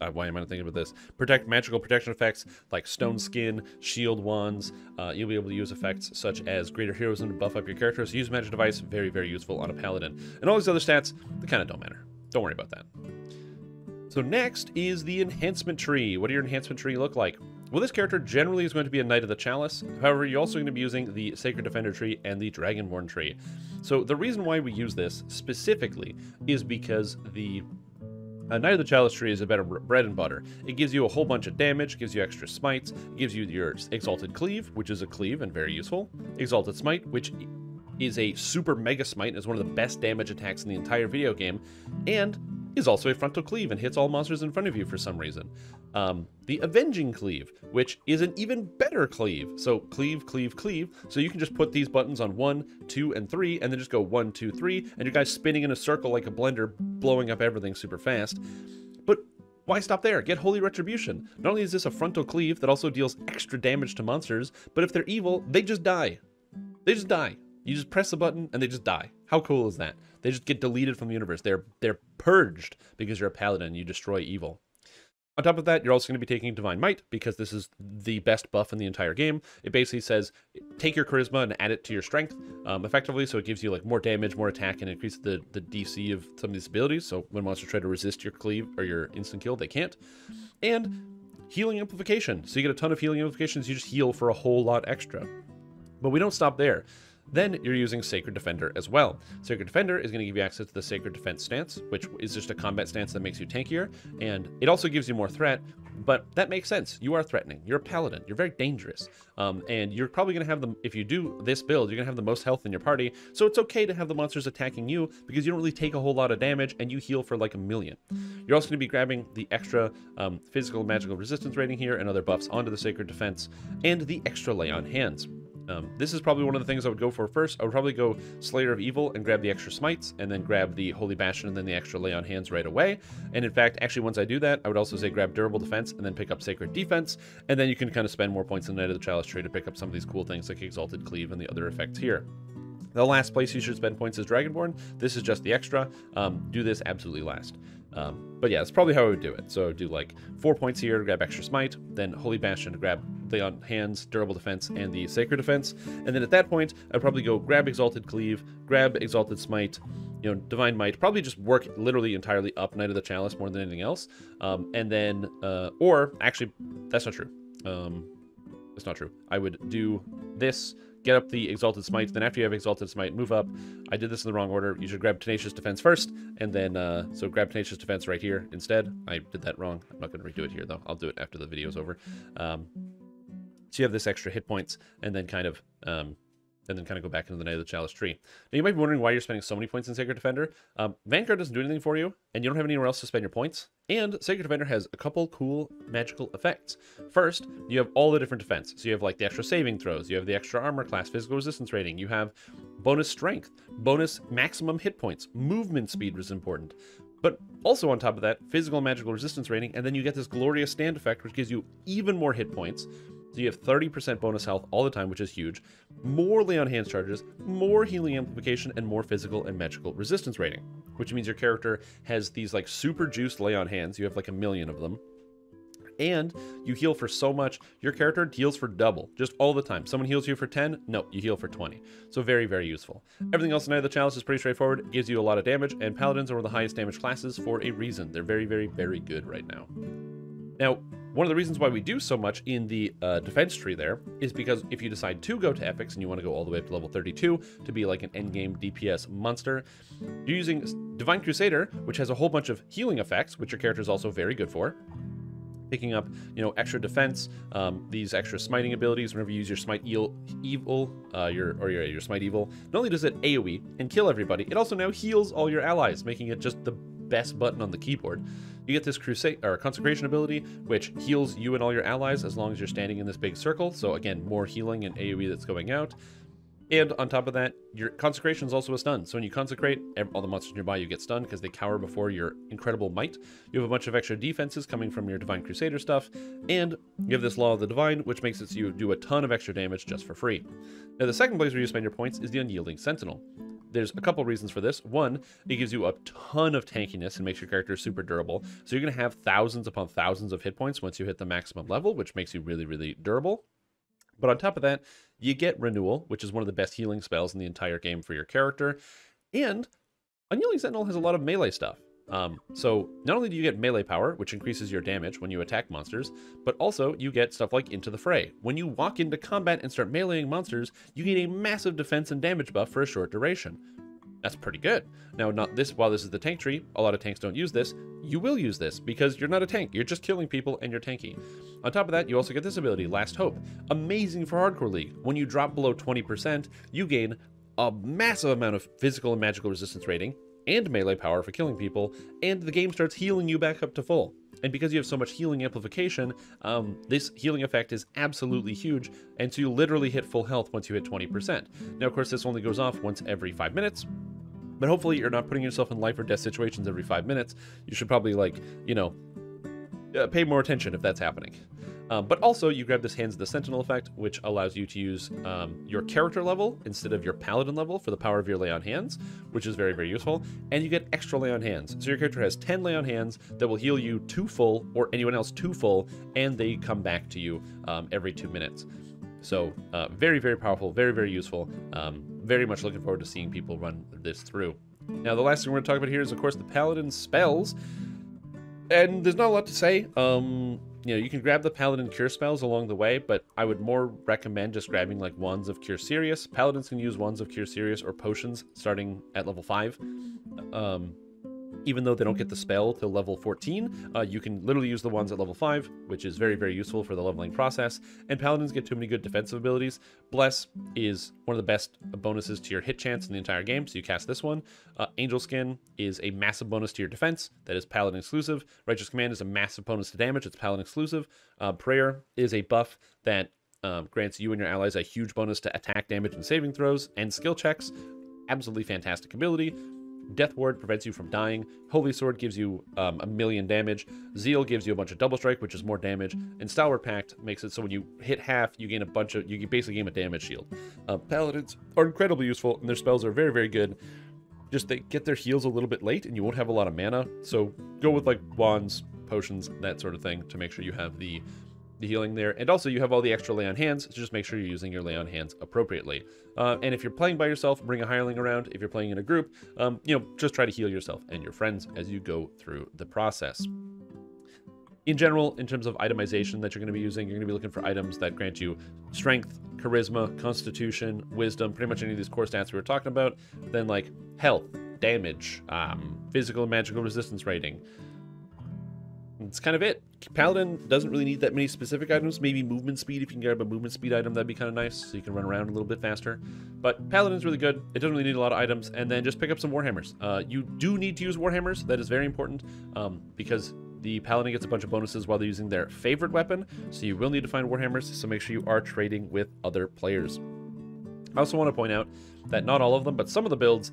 uh, why am I not thinking about this? Protect magical protection effects like stone skin, shield wands. Uh, you'll be able to use effects such as greater heroism to buff up your characters. Use magic device, very very useful on a paladin. And all these other stats, they kind of don't matter. Don't worry about that. So next is the enhancement tree. What do your enhancement tree look like? Well, this character generally is going to be a Knight of the Chalice. However, you're also going to be using the Sacred Defender tree and the Dragonborn tree. So the reason why we use this specifically is because the Uh, a Knight of the Chalice tree is a better bread and butter. It gives you a whole bunch of damage, gives you extra smites, gives you your Exalted Cleave, which is a cleave and very useful, Exalted Smite, which is a super mega smite, is one of the best damage attacks in the entire video game, and is also a frontal cleave and hits all monsters in front of you for some reason. Um, the Avenging Cleave, which is an even better cleave. So cleave, cleave, cleave. So you can just put these buttons on one, two, and three, and then just go one, two, three, and your guy's spinning in a circle like a blender, blowing up everything super fast. But why stop there? Get Holy Retribution. Not only is this a frontal cleave that also deals extra damage to monsters, but if they're evil, they just die. They just die. You just press a button and they just die. How cool is that? They just get deleted from the universe. They're they're purged because you're a paladin. You destroy evil. On top of that, you're also going to be taking Divine Might because this is the best buff in the entire game. It basically says take your charisma and add it to your strength um, effectively, so it gives you like more damage, more attack, and increases the, the DC of some of these abilities. So when monsters try to resist your cleave or your instant kill, they can't. And healing amplification. So you get a ton of healing amplifications, you just heal for a whole lot extra. But we don't stop there. Then you're using Sacred Defender as well. Sacred Defender is going to give you access to the Sacred Defense stance, which is just a combat stance that makes you tankier, and it also gives you more threat, but that makes sense. You are threatening. You're a paladin. You're very dangerous. Um, and you're probably going to have them, if you do this build, you're going to have the most health in your party. So it's okay to have the monsters attacking you because you don't really take a whole lot of damage and you heal for like a million. You're also going to be grabbing the extra um, physical magical resistance rating here and other buffs onto the Sacred Defense and the extra lay on hands. Um, this is probably one of the things I would go for first. I would probably go Slayer of Evil and grab the extra smites, and then grab the Holy Bastion and then the extra lay on hands right away. And in fact, actually, once I do that, I would also say grab Durable Defense and then pick up Sacred Defense, and then you can kind of spend more points in the Knight of the Chalice tree to pick up some of these cool things like Exalted Cleave and the other effects here. The last place you should spend points is Dragonborn. This is just the extra. Um, do this absolutely last. Um, but yeah, that's probably how I would do it. So do like four points here to grab extra smite, then Holy Bastion to grab the hands, durable defense, and the sacred defense. And then at that point, I'd probably go grab Exalted Cleave, grab Exalted Smite, you know, Divine Might, probably just work literally entirely up Knight of the Chalice more than anything else. Um, and then, uh, or actually, that's not true. Um, that's not true. I would do this, get up the Exalted Smite, then after you have Exalted Smite, move up. I did this in the wrong order. You should grab Tenacious Defense first, and then, uh, so grab Tenacious Defense right here instead. I did that wrong. I'm not going to redo it here, though. I'll do it after the video's over. Um, so you have this extra hit points, and then kind of um, and then kind of go back into the Knight of the Chalice tree. Now, you might be wondering why you're spending so many points in Sacred Defender. Um, Vanguard doesn't do anything for you, and you don't have anywhere else to spend your points. And Sacred Defender has a couple cool magical effects. First, you have all the different defense. So you have like the extra saving throws, you have the extra armor class, physical resistance rating, you have bonus strength, bonus maximum hit points, movement speed was important. But also on top of that, physical and magical resistance rating, and then you get this glorious stand effect, which gives you even more hit points, so you have 30% bonus health all the time, which is huge. More lay on hands charges, more healing amplification, and more physical and magical resistance rating. Which means your character has these like super juiced lay on hands. You have like a million of them. And you heal for so much, your character heals for double, just all the time. Someone heals you for 10, no, you heal for 20. So very, very useful. Everything else in Knight of the Chalice is pretty straightforward, it gives you a lot of damage, and Paladins are one of the highest damage classes for a reason. They're very, very, very good right now. Now, one of the reasons why we do so much in the uh, defense tree there is because if you decide to go to epics and you want to go all the way up to level 32 to be like an endgame DPS monster, you're using Divine Crusader, which has a whole bunch of healing effects, which your character is also very good for. Picking up, you know, extra defense, um, these extra smiting abilities. Whenever you use your smite evil, evil uh, your or your, your smite evil, not only does it AOE and kill everybody, it also now heals all your allies, making it just the best button on the keyboard. You get this crusade or consecration ability, which heals you and all your allies as long as you're standing in this big circle. So again, more healing and AoE that's going out. And on top of that, your consecration is also a stun. So when you consecrate, all the monsters nearby you get stunned because they cower before your incredible might. You have a bunch of extra defenses coming from your Divine Crusader stuff, and you have this Law of the Divine, which makes it so you do a ton of extra damage just for free. Now the second place where you spend your points is the Unyielding Sentinel. There's a couple reasons for this. One, it gives you a ton of tankiness and makes your character super durable. So you're going to have thousands upon thousands of hit points once you hit the maximum level, which makes you really, really durable. But on top of that, you get Renewal, which is one of the best healing spells in the entire game for your character. And Unyielding Sentinel has a lot of melee stuff. Um, so not only do you get melee power, which increases your damage when you attack monsters, but also you get stuff like Into the Fray. When you walk into combat and start meleeing monsters, you get a massive defense and damage buff for a short duration. That's pretty good. Now, not this, while this is the tank tree, a lot of tanks don't use this. You will use this because you're not a tank. You're just killing people and you're tanky. On top of that, you also get this ability, Last Hope. Amazing for Hardcore League. When you drop below 20%, you gain a massive amount of physical and magical resistance rating, and melee power for killing people, and the game starts healing you back up to full. And because you have so much healing amplification, um, this healing effect is absolutely huge, and so you literally hit full health once you hit 20%. Now, of course, this only goes off once every 5 minutes, but hopefully you're not putting yourself in life or death situations every 5 minutes. You should probably, like, you know, uh, pay more attention if that's happening. Um, but also, you grab this Hands of the Sentinel effect, which allows you to use um, your character level instead of your paladin level for the power of your lay on hands, which is very, very useful. And you get extra lay on hands. So your character has 10 lay on hands that will heal you two full or anyone else two full, and they come back to you um, every two minutes. So uh, very, very powerful, very, very useful. Um, very much looking forward to seeing people run this through. Now, the last thing we're going to talk about here is, of course, the paladin spells. and there's not a lot to say. You know, you can grab the paladin cure spells along the way, but I would more recommend just grabbing like wands of cure serious. Paladins can use wands of cure serious or potions starting at level five. Um, even though they don't get the spell till level 14, uh, you can literally use the ones at level 5, which is very, very useful for the leveling process. And Paladins get too many good defensive abilities. Bless is one of the best bonuses to your hit chance in the entire game, so you cast this one. Uh, Angel Skin is a massive bonus to your defense, that is Paladin exclusive. Righteous Command is a massive bonus to damage, it's Paladin exclusive. Uh, Prayer is a buff that um, grants you and your allies a huge bonus to attack damage and saving throws and skill checks. Absolutely fantastic ability. Death Ward prevents you from dying. Holy Sword gives you um, a million damage. Zeal gives you a bunch of double strike, which is more damage. And Stalwart Pact makes it so when you hit half, you gain a bunch of, you basically gain a damage shield. Uh, Paladins are incredibly useful, and their spells are very, very good. Just they get their heals a little bit late, and you won't have a lot of mana. So go with like wands, potions, that sort of thing to make sure you have the the healing there. And also you have all the extra lay on hands, so just make sure you're using your lay on hands appropriately. Uh, and if you're playing by yourself, bring a hireling around. If you're playing in a group, um, you know, just try to heal yourself and your friends as you go through the process. In general, in terms of itemization that you're going to be using, you're going to be looking for items that grant you strength, charisma, constitution, wisdom, pretty much any of these core stats we were talking about. Then like health, damage, um, physical and magical resistance rating, it's kind of it. Paladin doesn't really need that many specific items. Maybe movement speed. If you can grab a movement speed item, that'd be kind of nice, so you can run around a little bit faster. But Paladin's really good. It doesn't really need a lot of items. And then just pick up some Warhammers. Uh, you do need to use Warhammers. That is very important um, because the Paladin gets a bunch of bonuses while they're using their favorite weapon. So you will need to find Warhammers, so make sure you are trading with other players. I also want to point out that not all of them, but some of the builds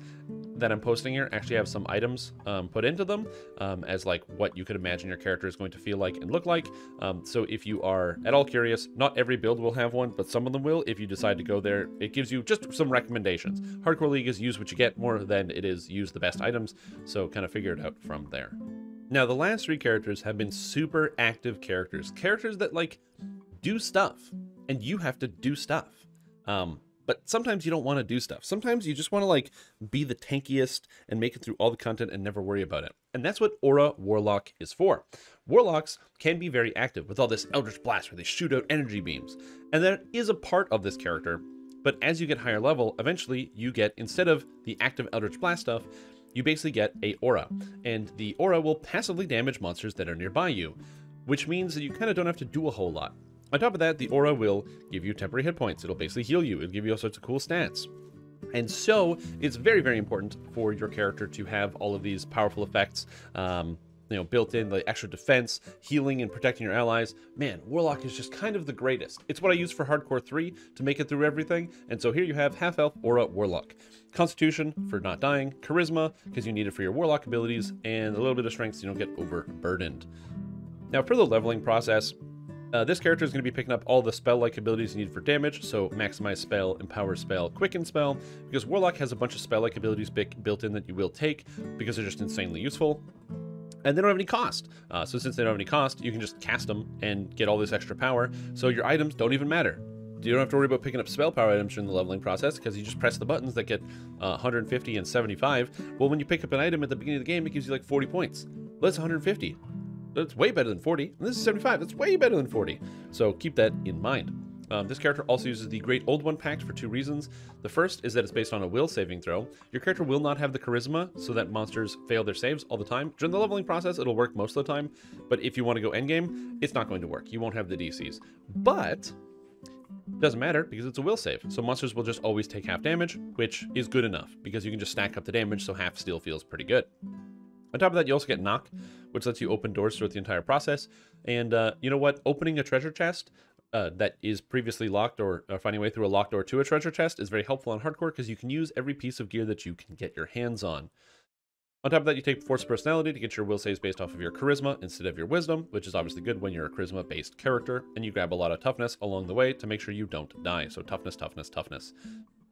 that I'm posting here actually have some items um, put into them um, as like what you could imagine your character is going to feel like and look like. Um, so if you are at all curious, not every build will have one, but some of them will. If you decide to go there, it gives you just some recommendations. Hardcore League is use what you get more than it is use the best items. So kind of figure it out from there. Now, the last three characters have been super active characters. Characters that like do stuff and you have to do stuff. Um, but sometimes you don't want to do stuff. Sometimes you just want to like be the tankiest and make it through all the content and never worry about it. And that's what Aura Warlock is for. Warlocks can be very active with all this Eldritch Blast where they shoot out energy beams. And that is a part of this character. But as you get higher level, eventually you get, instead of the active Eldritch Blast stuff, you basically get a aura. And the aura will passively damage monsters that are nearby you, which means that you kind of don't have to do a whole lot. On top of that, the aura will give you temporary hit points. It'll basically heal you. It'll give you all sorts of cool stats. And so it's very, very important for your character to have all of these powerful effects, um, you know, built in, the extra defense, healing, and protecting your allies. Man, Warlock is just kind of the greatest. It's what I use for Hardcore 3 to make it through everything. And so here you have Half Elf, Aura, Warlock. Constitution for not dying, Charisma, because you need it for your Warlock abilities, and a little bit of Strength so you don't get overburdened. Now, for the leveling process, uh, this character is going to be picking up all the spell-like abilities you need for damage, so maximize spell, empower spell, quicken spell, because Warlock has a bunch of spell-like abilities built in that you will take, because they're just insanely useful. And they don't have any cost. Uh, so since they don't have any cost, you can just cast them and get all this extra power, so your items don't even matter. You don't have to worry about picking up spell power items during the leveling process because you just press the buttons that get uh, 150 and 75. Well, when you pick up an item at the beginning of the game, it gives you like 40 points. Well, that's 150. That's way better than 40. And this is 75. That's way better than 40. So keep that in mind. Um, this character also uses the Great Old One Pact for two reasons. The first is that it's based on a will saving throw. Your character will not have the charisma, so that monsters fail their saves all the time. During the leveling process, it'll work most of the time, but if you want to go endgame, it's not going to work. You won't have the DCs. But it doesn't matter because it's a will save. So monsters will just always take half damage, which is good enough because you can just stack up the damage so half still feels pretty good. On top of that, you also get knock, which lets you open doors throughout the entire process. And uh, you know what? Opening a treasure chest uh, that is previously locked or, or, finding a way through a locked door to a treasure chest is very helpful on hardcore because you can use every piece of gear that you can get your hands on. On top of that, you take Force Personality to get your will saves based off of your Charisma instead of your Wisdom, which is obviously good when you're a Charisma-based character, and you grab a lot of Toughness along the way to make sure you don't die. So Toughness, Toughness, Toughness.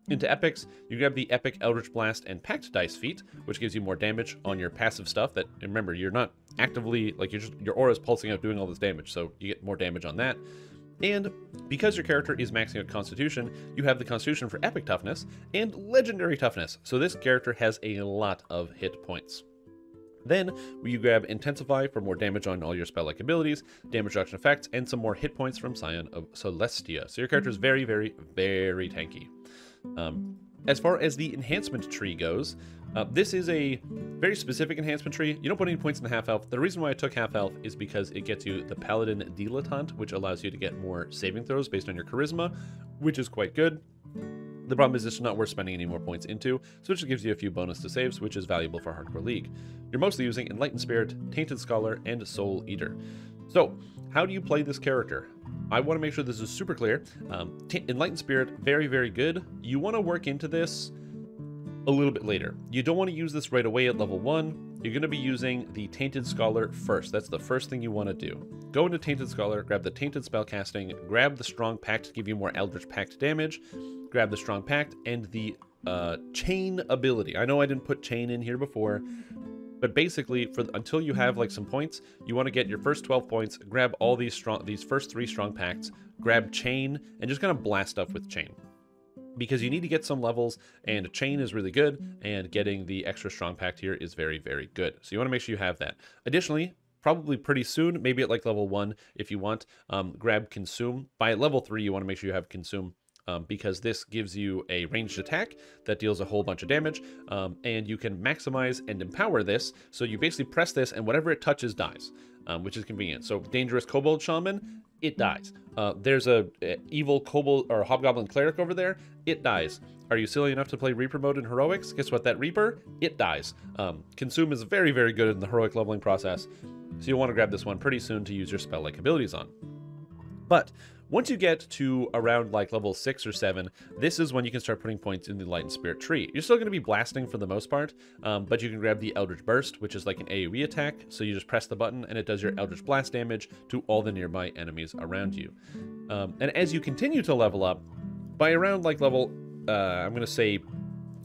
Into epics, you grab the Epic Eldritch Blast and Pact Dice feat, which gives you more damage on your passive stuff that, remember, you're not actively, like, you're just, your aura is pulsing out doing all this damage, so you get more damage on that. And because your character is maxing out Constitution, you have the Constitution for Epic Toughness and Legendary Toughness, so this character has a lot of hit points. Then you grab Intensify for more damage on all your spell-like abilities, damage reduction effects, and some more hit points from Scion of Celestia. So your character is very, very, very tanky. Um, as far as the enhancement tree goes, uh, this is a very specific enhancement tree. You don't put any points in the half health. The reason why I took half health is because it gets you the Paladin Dilettante, which allows you to get more saving throws based on your charisma, which is quite good. The problem is it's not worth spending any more points into, so it just gives you a few bonus to saves, which is valuable for Hardcore League. You're mostly using Enlightened Spirit, Tainted Scholar, and Soul Eater. So, how do you play this character? I want to make sure this is super clear. Um, Enlightened Spirit, very, very good. You want to work into this a little bit later. You don't want to use this right away at level 1. You're going to be using the Tainted Scholar first. That's the first thing you want to do. Go into Tainted Scholar, grab the Tainted Spellcasting, grab the Strong Pact to give you more Eldritch Pact damage, grab the Strong Pact, and the uh, Chain ability. I know I didn't put Chain in here before, but basically, for until you have like some points, you want to get your first 12 points, grab all these strong, these first three Strong Pacts, grab Chain, and just kind of blast stuff with Chain because you need to get some levels and chain is really good and getting the extra strong pact here is very very good so you want to make sure you have that additionally probably pretty soon, maybe at like level one if you want. Um, grab Consume. By level three, you want to make sure you have Consume. Um, because this gives you a ranged attack that deals a whole bunch of damage, um, and you can maximize and empower this. So you basically press this, and whatever it touches dies, um, which is convenient. So dangerous kobold shaman, it dies. Uh, there's a, a, evil kobold or hobgoblin cleric over there, it dies. Are you silly enough to play Reaper mode in heroics? Guess what? That Reaper, it dies. Um, consume is very very good in the heroic leveling process. So you'll want to grab this one pretty soon to use your spell-like abilities on. But once you get to around like level 6 or 7, this is when you can start putting points in the Enlightened Spirit tree. You're still going to be blasting for the most part, um, but you can grab the Eldritch Burst, which is like an AoE attack, so you just press the button and it does your Eldritch Blast damage to all the nearby enemies around you. Um, and as you continue to level up, by around like level, uh, I'm going to say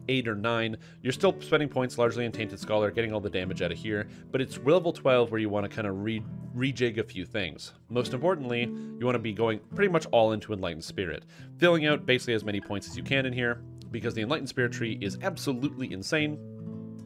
8 or 9, you're still spending points largely in Tainted Scholar, getting all the damage out of here, but it's level 12 where you want to kind of re rejig a few things. Most importantly, you want to be going pretty much all into Enlightened Spirit, filling out basically as many points as you can in here, because the Enlightened Spirit tree is absolutely insane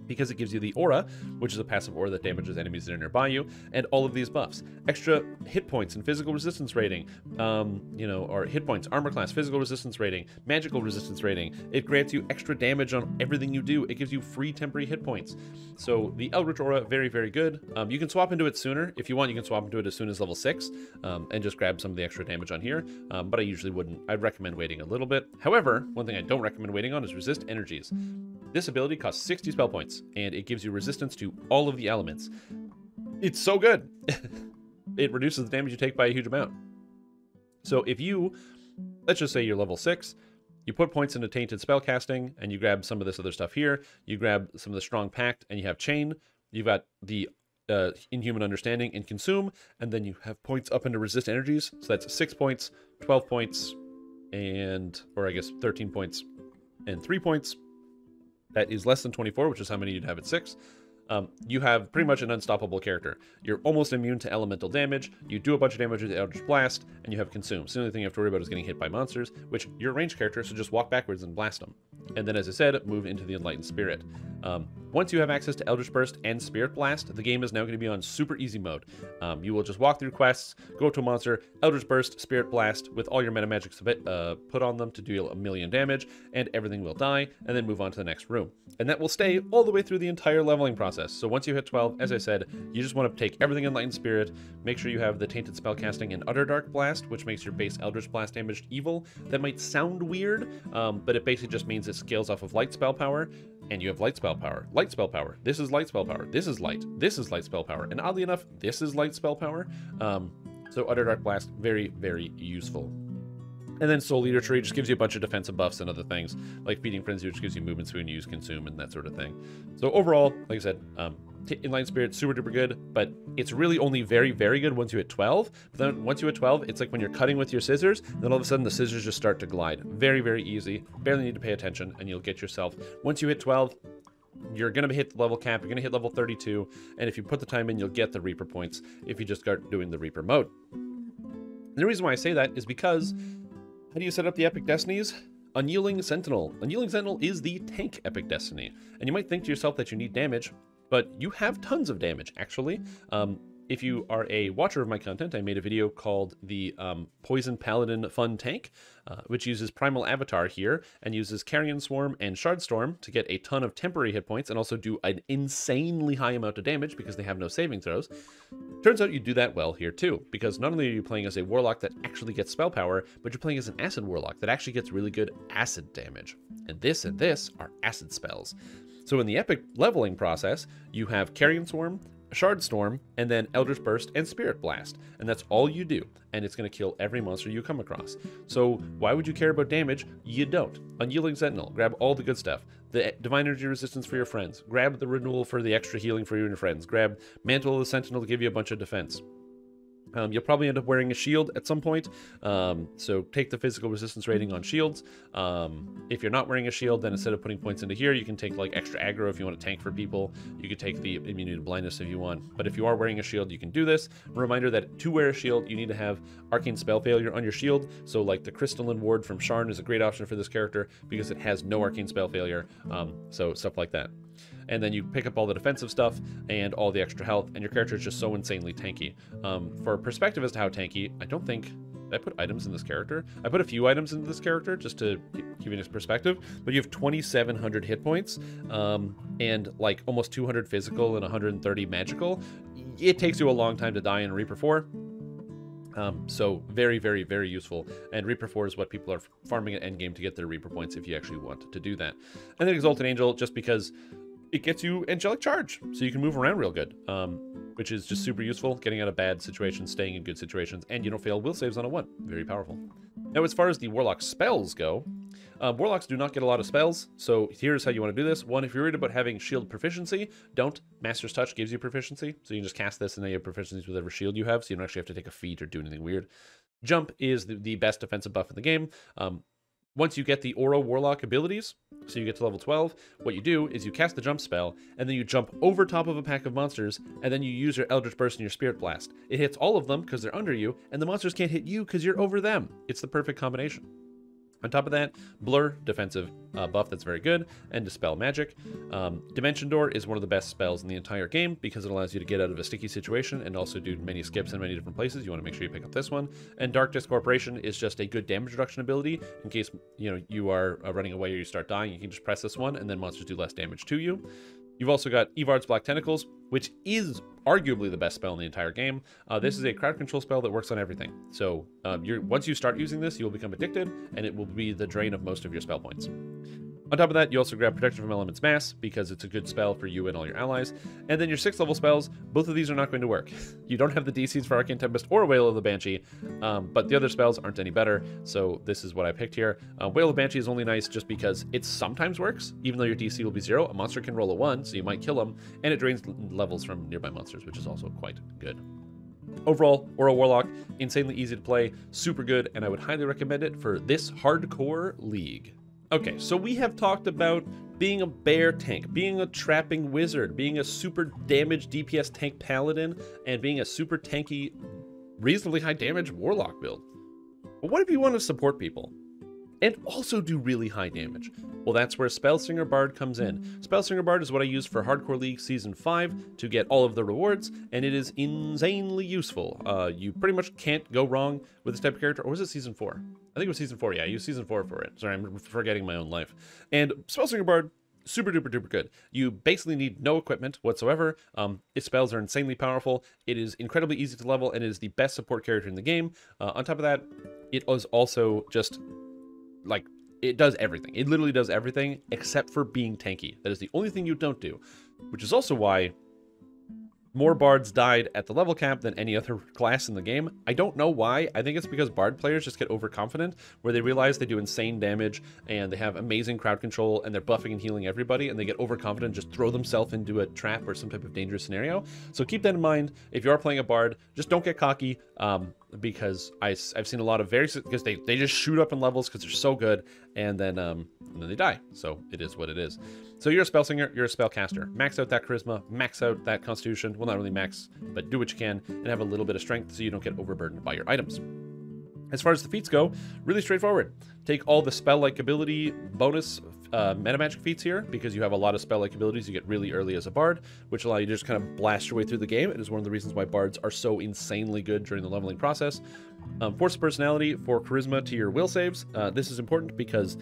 because it gives you the aura, which is a passive aura that damages enemies that are nearby you, and all of these buffs. Extra hit points and physical resistance rating, um, you know, or hit points, armor class, physical resistance rating, magical resistance rating. It grants you extra damage on everything you do. It gives you free temporary hit points. So the Eldritch Aura, very, very good. Um, you can swap into it sooner. If you want, you can swap into it as soon as level 6 um, and just grab some of the extra damage on here. Um, but I usually wouldn't. I'd recommend waiting a little bit. However, one thing I don't recommend waiting on is Resist Energies. This ability costs 60 spell points, and it gives you resistance to all of the elements. It's so good! it reduces the damage you take by a huge amount. So if you, let's just say you're level 6, you put points into Tainted Spellcasting, and you grab some of this other stuff here, you grab some of the Strong Pact, and you have Chain, you've got the uh, Inhuman Understanding and Consume, and then you have points up into Resist Energies, so that's 6 points, 12 points, and, or I guess 13 points, and 3 points, that is less than 24, which is how many you'd have at 6, um, you have pretty much an unstoppable character. You're almost immune to elemental damage, you do a bunch of damage with Eldritch Blast, and you have Consume. So the only thing you have to worry about is getting hit by monsters, which you're a ranged character, so just walk backwards and blast them. And then, as I said, move into the Enlightened Spirit. Um, once you have access to Eldritch Burst and Spirit Blast, the game is now going to be on super easy mode. Um, you will just walk through quests, go up to a monster, Eldritch Burst, Spirit Blast, with all your meta magics uh, put on them to deal a million damage, and everything will die, and then move on to the next room. And that will stay all the way through the entire leveling process. So once you hit 12, as I said, you just want to take everything Enlightened Spirit, make sure you have the Tainted Spellcasting and Utter Dark Blast, which makes your base Eldritch Blast damaged evil. That might sound weird, um, but it basically just means it scales off of light spell power, and you have light spell power. Light spell power. This is light spell power. This is light. This is light spell power. And oddly enough, this is light spell power. Um, so Utter Dark Blast, very, very useful. And then Soul Eater Tree just gives you a bunch of defensive buffs and other things, like Feeding Frenzy, which gives you movement speed use Consume and that sort of thing. So overall, like I said, um, Enlightened Spirit, super duper good, but it's really only very, very good once you hit 12. But then once you hit 12, it's like when you're cutting with your scissors, then all of a sudden the scissors just start to glide. Very, very easy. Barely need to pay attention, and you'll get yourself. Once you hit 12, you're going to hit the level cap, you're going to hit level 32, and if you put the time in, you'll get the Reaper points if you just start doing the Reaper mode. And the reason why I say that is because how do you set up the Epic Destinies? Unyielding Sentinel. Unyielding Sentinel is the tank Epic Destiny, and you might think to yourself that you need damage. but you have tons of damage, actually. Um, if you are a watcher of my content, I made a video called the um, Poison Paladin Fun Tank, uh, which uses Primal Avatar here and uses Carrion Swarm and Shardstorm to get a ton of temporary hit points and also do an insanely high amount of damage because they have no saving throws. Turns out you do that well here too, because not only are you playing as a Warlock that actually gets spell power, but you're playing as an Acid Warlock that actually gets really good acid damage. And this and this are acid spells. So in the epic leveling process, you have Carrion Swarm, Shard Storm, and then Eldritch Burst and Spirit Blast. And that's all you do. And it's going to kill every monster you come across. So why would you care about damage? You don't. Unyielding Sentinel, grab all the good stuff. The Divine Energy Resistance for your friends. Grab the Renewal for the extra healing for you and your friends. Grab Mantle of the Sentinel to give you a bunch of defense. Um, you'll probably end up wearing a shield at some point, um, so take the physical resistance rating on shields. Um, if you're not wearing a shield, then instead of putting points into here, you can take like extra aggro if you want to tank for people. You could take the immunity to blindness if you want. But if you are wearing a shield, you can do this. Reminder that to wear a shield, you need to have arcane spell failure on your shield. So like the crystalline ward from Sharn is a great option for this character because it has no arcane spell failure. Um, so stuff like that and then you pick up all the defensive stuff and all the extra health, and your character is just so insanely tanky. Um, for perspective as to how tanky, I don't think I put items in this character. I put a few items into this character just to give you this perspective, but you have 2,700 hit points um, and like almost 200 physical and 130 magical. It takes you a long time to die in Reaper 4. Um, so very, very, very useful. And Reaper 4 is what people are farming at endgame to get their Reaper points if you actually want to do that. And then Exalted Angel, just because it gets you angelic charge, so you can move around real good, um, which is just super useful, getting out of bad situations, staying in good situations, and you don't fail will saves on a 1. Very powerful. Now, as far as the Warlock spells go, uh, Warlocks do not get a lot of spells, so here's how you want to do this. One, if you're worried about having shield proficiency, don't. Master's Touch gives you proficiency, so you can just cast this and then you have proficiencies with every shield you have, so you don't actually have to take a feat or do anything weird. Jump is the, the best defensive buff in the game. Um, once you get the Aura Warlock abilities, so you get to level 12, what you do is you cast the jump spell, and then you jump over top of a pack of monsters, and then you use your Eldritch Burst and your Spirit Blast. It hits all of them because they're under you, and the monsters can't hit you because you're over them. It's the perfect combination. On top of that, Blur, defensive uh, buff that's very good, and Dispel Magic. Um, Dimension Door is one of the best spells in the entire game because it allows you to get out of a sticky situation and also do many skips in many different places. You want to make sure you pick up this one. And Dark Discorporation is just a good damage reduction ability in case you know you are uh, running away or you start dying. You can just press this one, and then monsters do less damage to you. You've also got Evard's Black Tentacles, which is arguably the best spell in the entire game. Uh, this is a crowd control spell that works on everything. So um, once you start using this, you will become addicted, and it will be the drain of most of your spell points. On top of that, you also grab Protection from Element's Mass, because it's a good spell for you and all your allies. And then your 6th level spells, both of these are not going to work. You don't have the DCs for Arcane Tempest or Wail of the Banshee, um, but the other spells aren't any better, so this is what I picked here. Uh, Wail of the Banshee is only nice just because it sometimes works, even though your DC will be 0. A monster can roll a 1, so you might kill them, and it drains levels from nearby monsters, which is also quite good. Overall, Aura Warlock, insanely easy to play, super good, and I would highly recommend it for this hardcore league. Okay, so we have talked about being a bear tank, being a trapping wizard, being a super damage DPS tank paladin, and being a super tanky, reasonably high damage warlock build. But what if you want to support people? And also do really high damage. Well, that's where Spellslinger Bard comes in. Spellslinger Bard is what I use for Hardcore League Season 5 to get all of the rewards, and it is insanely useful. Uh, you pretty much can't go wrong with this type of character. Or was it Season 4? I think it was Season 4, yeah, I used Season 4 for it. Sorry, I'm forgetting my own life. And Spellslinger Bard super duper duper good. You basically need no equipment whatsoever. Um, its spells are insanely powerful. It is incredibly easy to level and it is the best support character in the game. Uh, on top of that, it is also just like it does everything. It literally does everything except for being tanky. That is the only thing you don't do, which is also why more bards died at the level cap than any other class in the game. I don't know why. I think it's because bard players just get overconfident, where they realize they do insane damage and they have amazing crowd control and they're buffing and healing everybody, and they get overconfident, and just throw themselves into a trap or some type of dangerous scenario. So keep that in mind. If you are playing a bard, just don't get cocky. Um, because I, I've seen a lot of very because they, they just shoot up in levels because they're so good and then um and then they die. So it is what it is. So you're a spell singer you're a spellcaster. Max out that charisma max out that constitution. Well not really max but do what you can and have a little bit of strength so you don't get overburdened by your items. As far as the feats go, really straightforward. Take all the spell-like ability bonus uh, meta magic feats here because you have a lot of spell like abilities you get really early as a bard, which allow you to just kind of blast your way through the game. It is one of the reasons why bards are so insanely good during the leveling process. Um, force of personality for charisma to your will saves. Uh, this is important because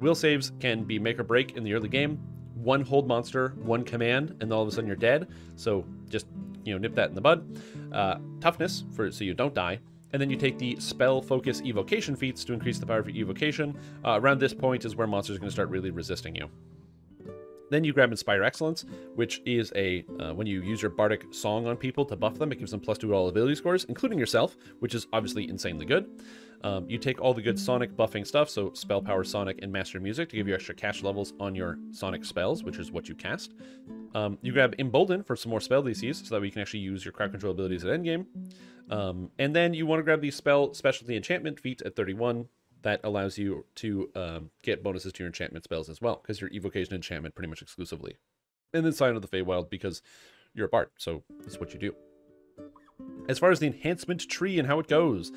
will saves can be make or break in the early game. One hold monster, one command, and all of a sudden you're dead. So just you know nip that in the bud. Uh, toughness for so you don't die and then you take the spell focus evocation feats to increase the power of your evocation. Uh, around this point is where monsters are going to start really resisting you. Then you grab Inspire Excellence, which is a uh, when you use your bardic song on people to buff them, it gives them plus two to all ability scores, including yourself, which is obviously insanely good. Um, you take all the good Sonic buffing stuff, so Spell Power Sonic and Master Music to give you extra cast levels on your Sonic spells, which is what you cast. Um, you grab Embolden for some more spell DCs, so that we can actually use your crowd control abilities at endgame. Um, and then you want to grab the spell specialty enchantment feat at 31. That allows you to um, get bonuses to your enchantment spells as well, because your evocation enchantment pretty much exclusively. And then Scion of the Feywild because you're a bard, so that's what you do. As far as the enhancement tree and how it goes,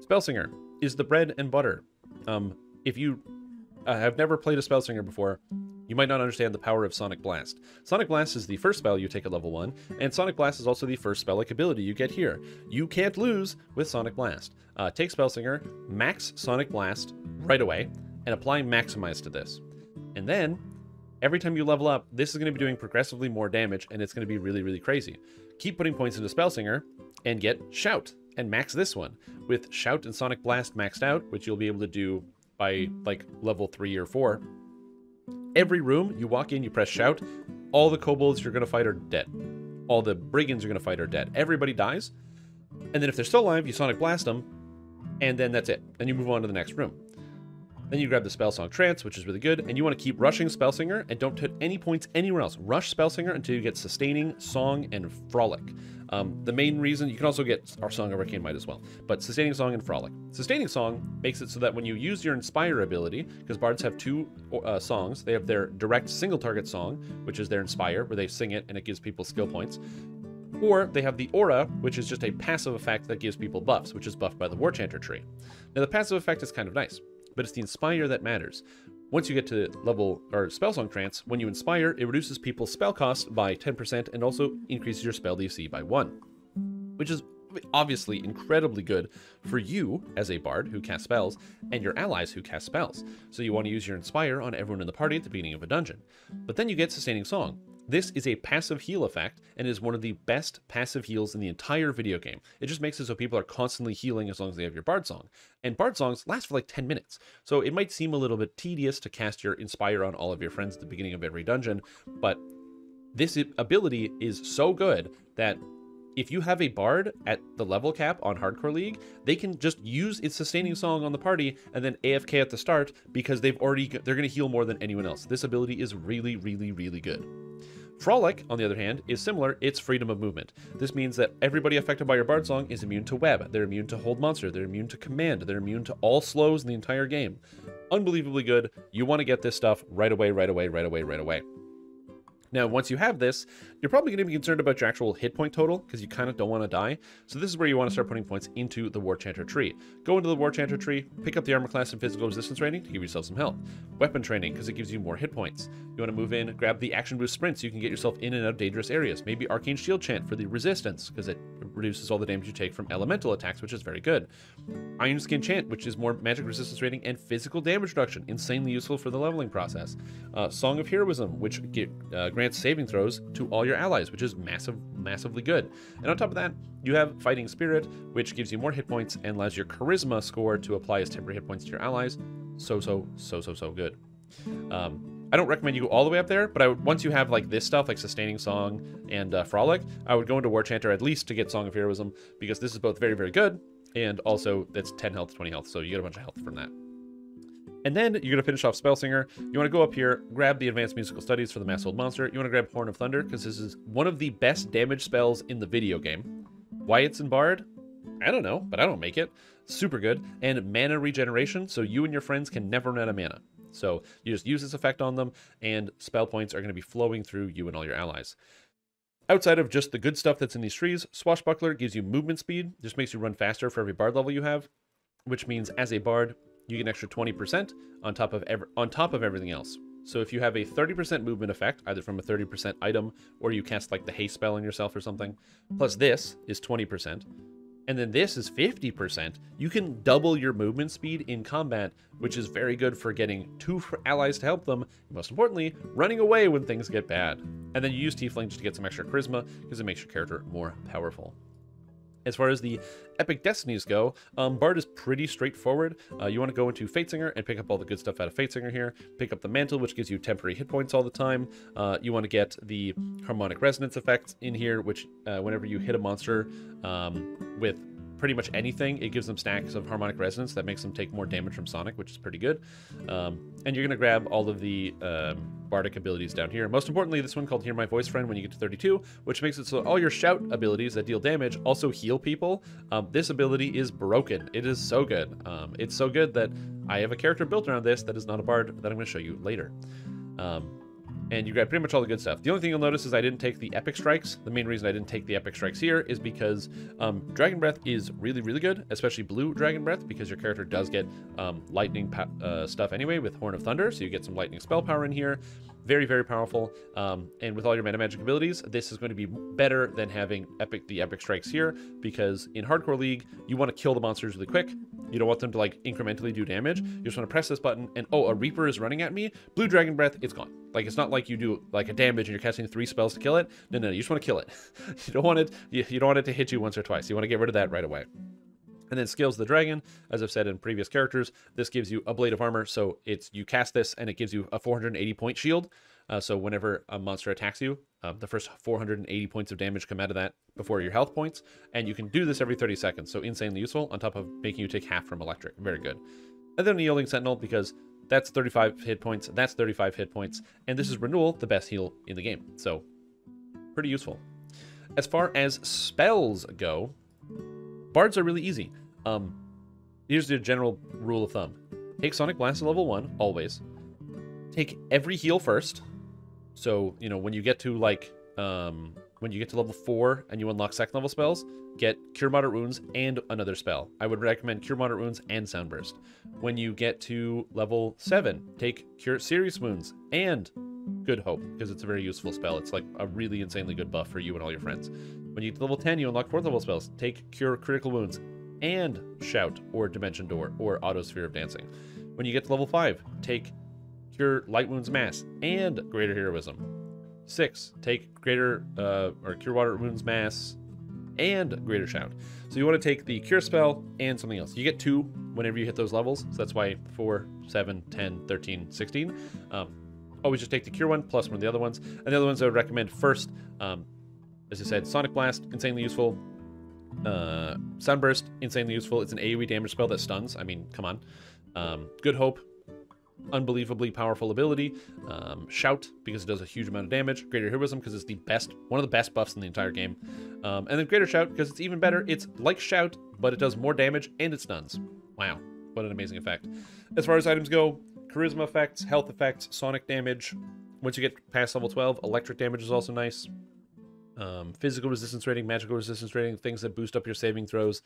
Spellsinger is the bread and butter. Um, if you uh, have never played a Spellsinger before, you might not understand the power of Sonic Blast. Sonic Blast is the first spell you take at level 1, and Sonic Blast is also the first spell-like ability you get here. You can't lose with Sonic Blast. Uh, take Spellsinger, max Sonic Blast right away, and apply Maximize to this. And then, every time you level up, this is going to be doing progressively more damage, and it's going to be really, really crazy. Keep putting points into Spellsinger, and get Shout, and max this one. With Shout and Sonic Blast maxed out, which you'll be able to do by, like, level 3 or 4, every room you walk in, you press shout, all the kobolds you're going to fight are dead. All the brigands you're going to fight are dead. Everybody dies. And then if they're still alive, you sonic blast them, and then that's it. And you move on to the next room. Then you grab the Spell Song Trance, which is really good, and you want to keep rushing Spellsinger and don't hit any points anywhere else. Rush Spellsinger until you get Sustaining, Song, and Frolic. Um, the main reason, you can also get our Song of Arcane Might as well, but Sustaining Song and Frolic. Sustaining Song makes it so that when you use your Inspire ability, because bards have two uh, songs, they have their direct single target song, which is their Inspire, where they sing it and it gives people skill points. Or they have the Aura, which is just a passive effect that gives people buffs, which is buffed by the War Chanter tree. Now, the passive effect is kind of nice but it's the Inspire that matters. Once you get to level or spell song Trance, when you Inspire, it reduces people's spell cost by 10% and also increases your spell DC by 1, which is obviously incredibly good for you as a bard who casts spells and your allies who cast spells. So you want to use your Inspire on everyone in the party at the beginning of a dungeon. But then you get Sustaining Song, this is a passive heal effect and is one of the best passive heals in the entire video game. It just makes it so people are constantly healing as long as they have your Bard Song. And Bard Songs last for like 10 minutes, so it might seem a little bit tedious to cast your Inspire on all of your friends at the beginning of every dungeon, but this ability is so good that if you have a bard at the level cap on Hardcore League, they can just use its sustaining song on the party and then AFK at the start because they've already they're going to heal more than anyone else. This ability is really really really good. Frolic, on the other hand, is similar, it's freedom of movement. This means that everybody affected by your Bard Song is immune to web, they're immune to hold monster, they're immune to command, they're immune to all slows in the entire game. Unbelievably good. You want to get this stuff right away, right away, right away, right away. Now, once you have this, you're probably going to be concerned about your actual hit point total because you kind of don't want to die. So this is where you want to start putting points into the War Chanter tree. Go into the War Chanter tree, pick up the armor class and physical resistance rating to give yourself some health. Weapon training because it gives you more hit points. You want to move in, grab the action boost sprint so you can get yourself in and out of dangerous areas. Maybe Arcane Shield Chant for the resistance because it reduces all the damage you take from elemental attacks, which is very good. Iron Skin Chant, which is more magic resistance rating and physical damage reduction, insanely useful for the leveling process. Uh, Song of Heroism, which get, uh, grants saving throws to all your allies, which is massive, massively good. And on top of that, you have Fighting Spirit, which gives you more hit points and allows your Charisma score to apply as temporary hit points to your allies. So, so, so, so, so good. Um, I don't recommend you go all the way up there, but I would, once you have like this stuff, like Sustaining Song and uh, Frolic, I would go into War Chanter at least to get Song of Heroism, because this is both very, very good, and also it's 10 health, 20 health, so you get a bunch of health from that. And then you're going to finish off Spellsinger. You want to go up here, grab the Advanced Musical Studies for the Mass Hold Monster. You want to grab Horn of Thunder, because this is one of the best damage spells in the video game. Why it's in Bard? I don't know, but I don't make it. Super good. And mana regeneration, so you and your friends can never run out of mana. So you just use this effect on them, and spell points are going to be flowing through you and all your allies. Outside of just the good stuff that's in these trees, Swashbuckler gives you movement speed, just makes you run faster for every bard level you have, which means as a bard, you get an extra 20% on top of ev- on top of everything else. So if you have a 30% movement effect, either from a 30% item or you cast like the haste spell on yourself or something, plus this is 20%, and then this is 50%, you can double your movement speed in combat, which is very good for getting two allies to help them, most importantly, running away when things get bad. And then you use Tiefling just to get some extra charisma, because it makes your character more powerful. As far as the epic destinies go, um, Bard is pretty straightforward. Uh, you want to go into Fatesinger and pick up all the good stuff out of Fatesinger here. Pick up the Mantle, which gives you temporary hit points all the time. Uh, you want to get the Harmonic Resonance effect in here, which uh, whenever you hit a monster um, with pretty much anything, it gives them stacks of harmonic resonance that makes them take more damage from Sonic, which is pretty good. Um, and you're going to grab all of the um, bardic abilities down here. Most importantly, this one called Hear My Voice Friend when you get to 32, which makes it so all your shout abilities that deal damage also heal people. Um, this ability is broken. It is so good. Um, it's so good that I have a character built around this that is not a bard that I'm going to show you later. Um, and you grab pretty much all the good stuff. The only thing you'll notice is I didn't take the Epic Strikes. The main reason I didn't take the Epic Strikes here is because um, Dragon Breath is really, really good, especially Blue Dragon Breath, because your character does get um, lightning uh, stuff anyway with Horn of Thunder, so you get some lightning spell power in here. Very, very powerful. Um, and with all your meta magic abilities, this is going to be better than having epic the epic strikes here because in hardcore league, you want to kill the monsters really quick. You don't want them to like incrementally do damage. You just want to press this button and oh, a Reaper is running at me. Blue Dragon Breath, it's gone. Like it's not like you do like a damage and you're casting three spells to kill it. No, no, you just want to kill it. you don't want it. You, you don't want it to hit you once or twice. You want to get rid of that right away. And then Scales the Dragon, as I've said in previous characters, this gives you a Blade of Armor. So it's you cast this and it gives you a 480 point shield. Uh, so whenever a monster attacks you, uh, the first 480 points of damage come out of that before your health points. And you can do this every 30 seconds. So insanely useful on top of making you take half from electric. Very good. And then Unyielding Sentinel because that's 35 hit points. That's 35 hit points. And this is Renewal, the best heal in the game. So pretty useful. As far as spells go, Bards are really easy. Um, here's the general rule of thumb. Take Sonic Blast at level 1, always. Take every heal first. So, you know, when you get to, like, um, when you get to level 4 and you unlock second level spells, get Cure Moderate Wounds and another spell. I would recommend Cure Moderate Wounds and Soundburst. When you get to level 7, take Cure Serious Wounds and Good Hope, because it's a very useful spell. It's like a really insanely good buff for you and all your friends. When you get to level 10, you unlock 4th level spells. Take Cure Critical Wounds and Shout or Dimension Door or Otto Sphere of Dancing. When you get to level 5, take Cure Light Wounds Mass and Greater Heroism. 6, take Greater uh, or Cure Water Wounds Mass and Greater Shout. So you want to take the Cure spell and something else. You get two whenever you hit those levels. So that's why 4, 7, 10, 13, 16. Um, always just take the Cure one plus one of the other ones. And the other ones I would recommend first, um, as I said, Sonic Blast, insanely useful. Uh, Soundburst, insanely useful. It's an AoE damage spell that stuns. I mean, come on. Um, Good Hope, unbelievably powerful ability. Um, Shout, because it does a huge amount of damage. Greater Heroism, because it's the best, one of the best buffs in the entire game. Um, and then Greater Shout, because it's even better. It's like Shout, but it does more damage and it stuns. Wow, what an amazing effect. As far as items go, Charisma effects, health effects, sonic damage. Once you get past level 12, electric damage is also nice. Um, physical resistance rating, magical resistance rating, things that boost up your saving throws.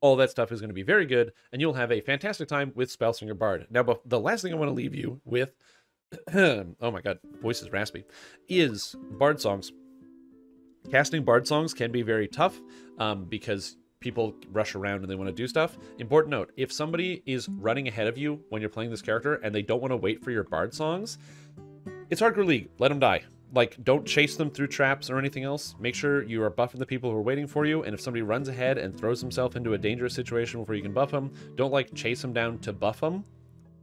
All that stuff is going to be very good, and you'll have a fantastic time with Spellslinger Bard. Now, but the last thing I want to leave you with, oh my god, voice is raspy, is Bard songs. Casting Bard songs can be very tough um, because people rush around and they want to do stuff. Important note, if somebody is running ahead of you when you're playing this character and they don't want to wait for your Bard songs, it's Hardcore League. Let them die like don't chase them through traps or anything else. Make sure you are buffing the people who are waiting for you. And if somebody runs ahead and throws himself into a dangerous situation before you can buff them, don't like chase them down to buff them.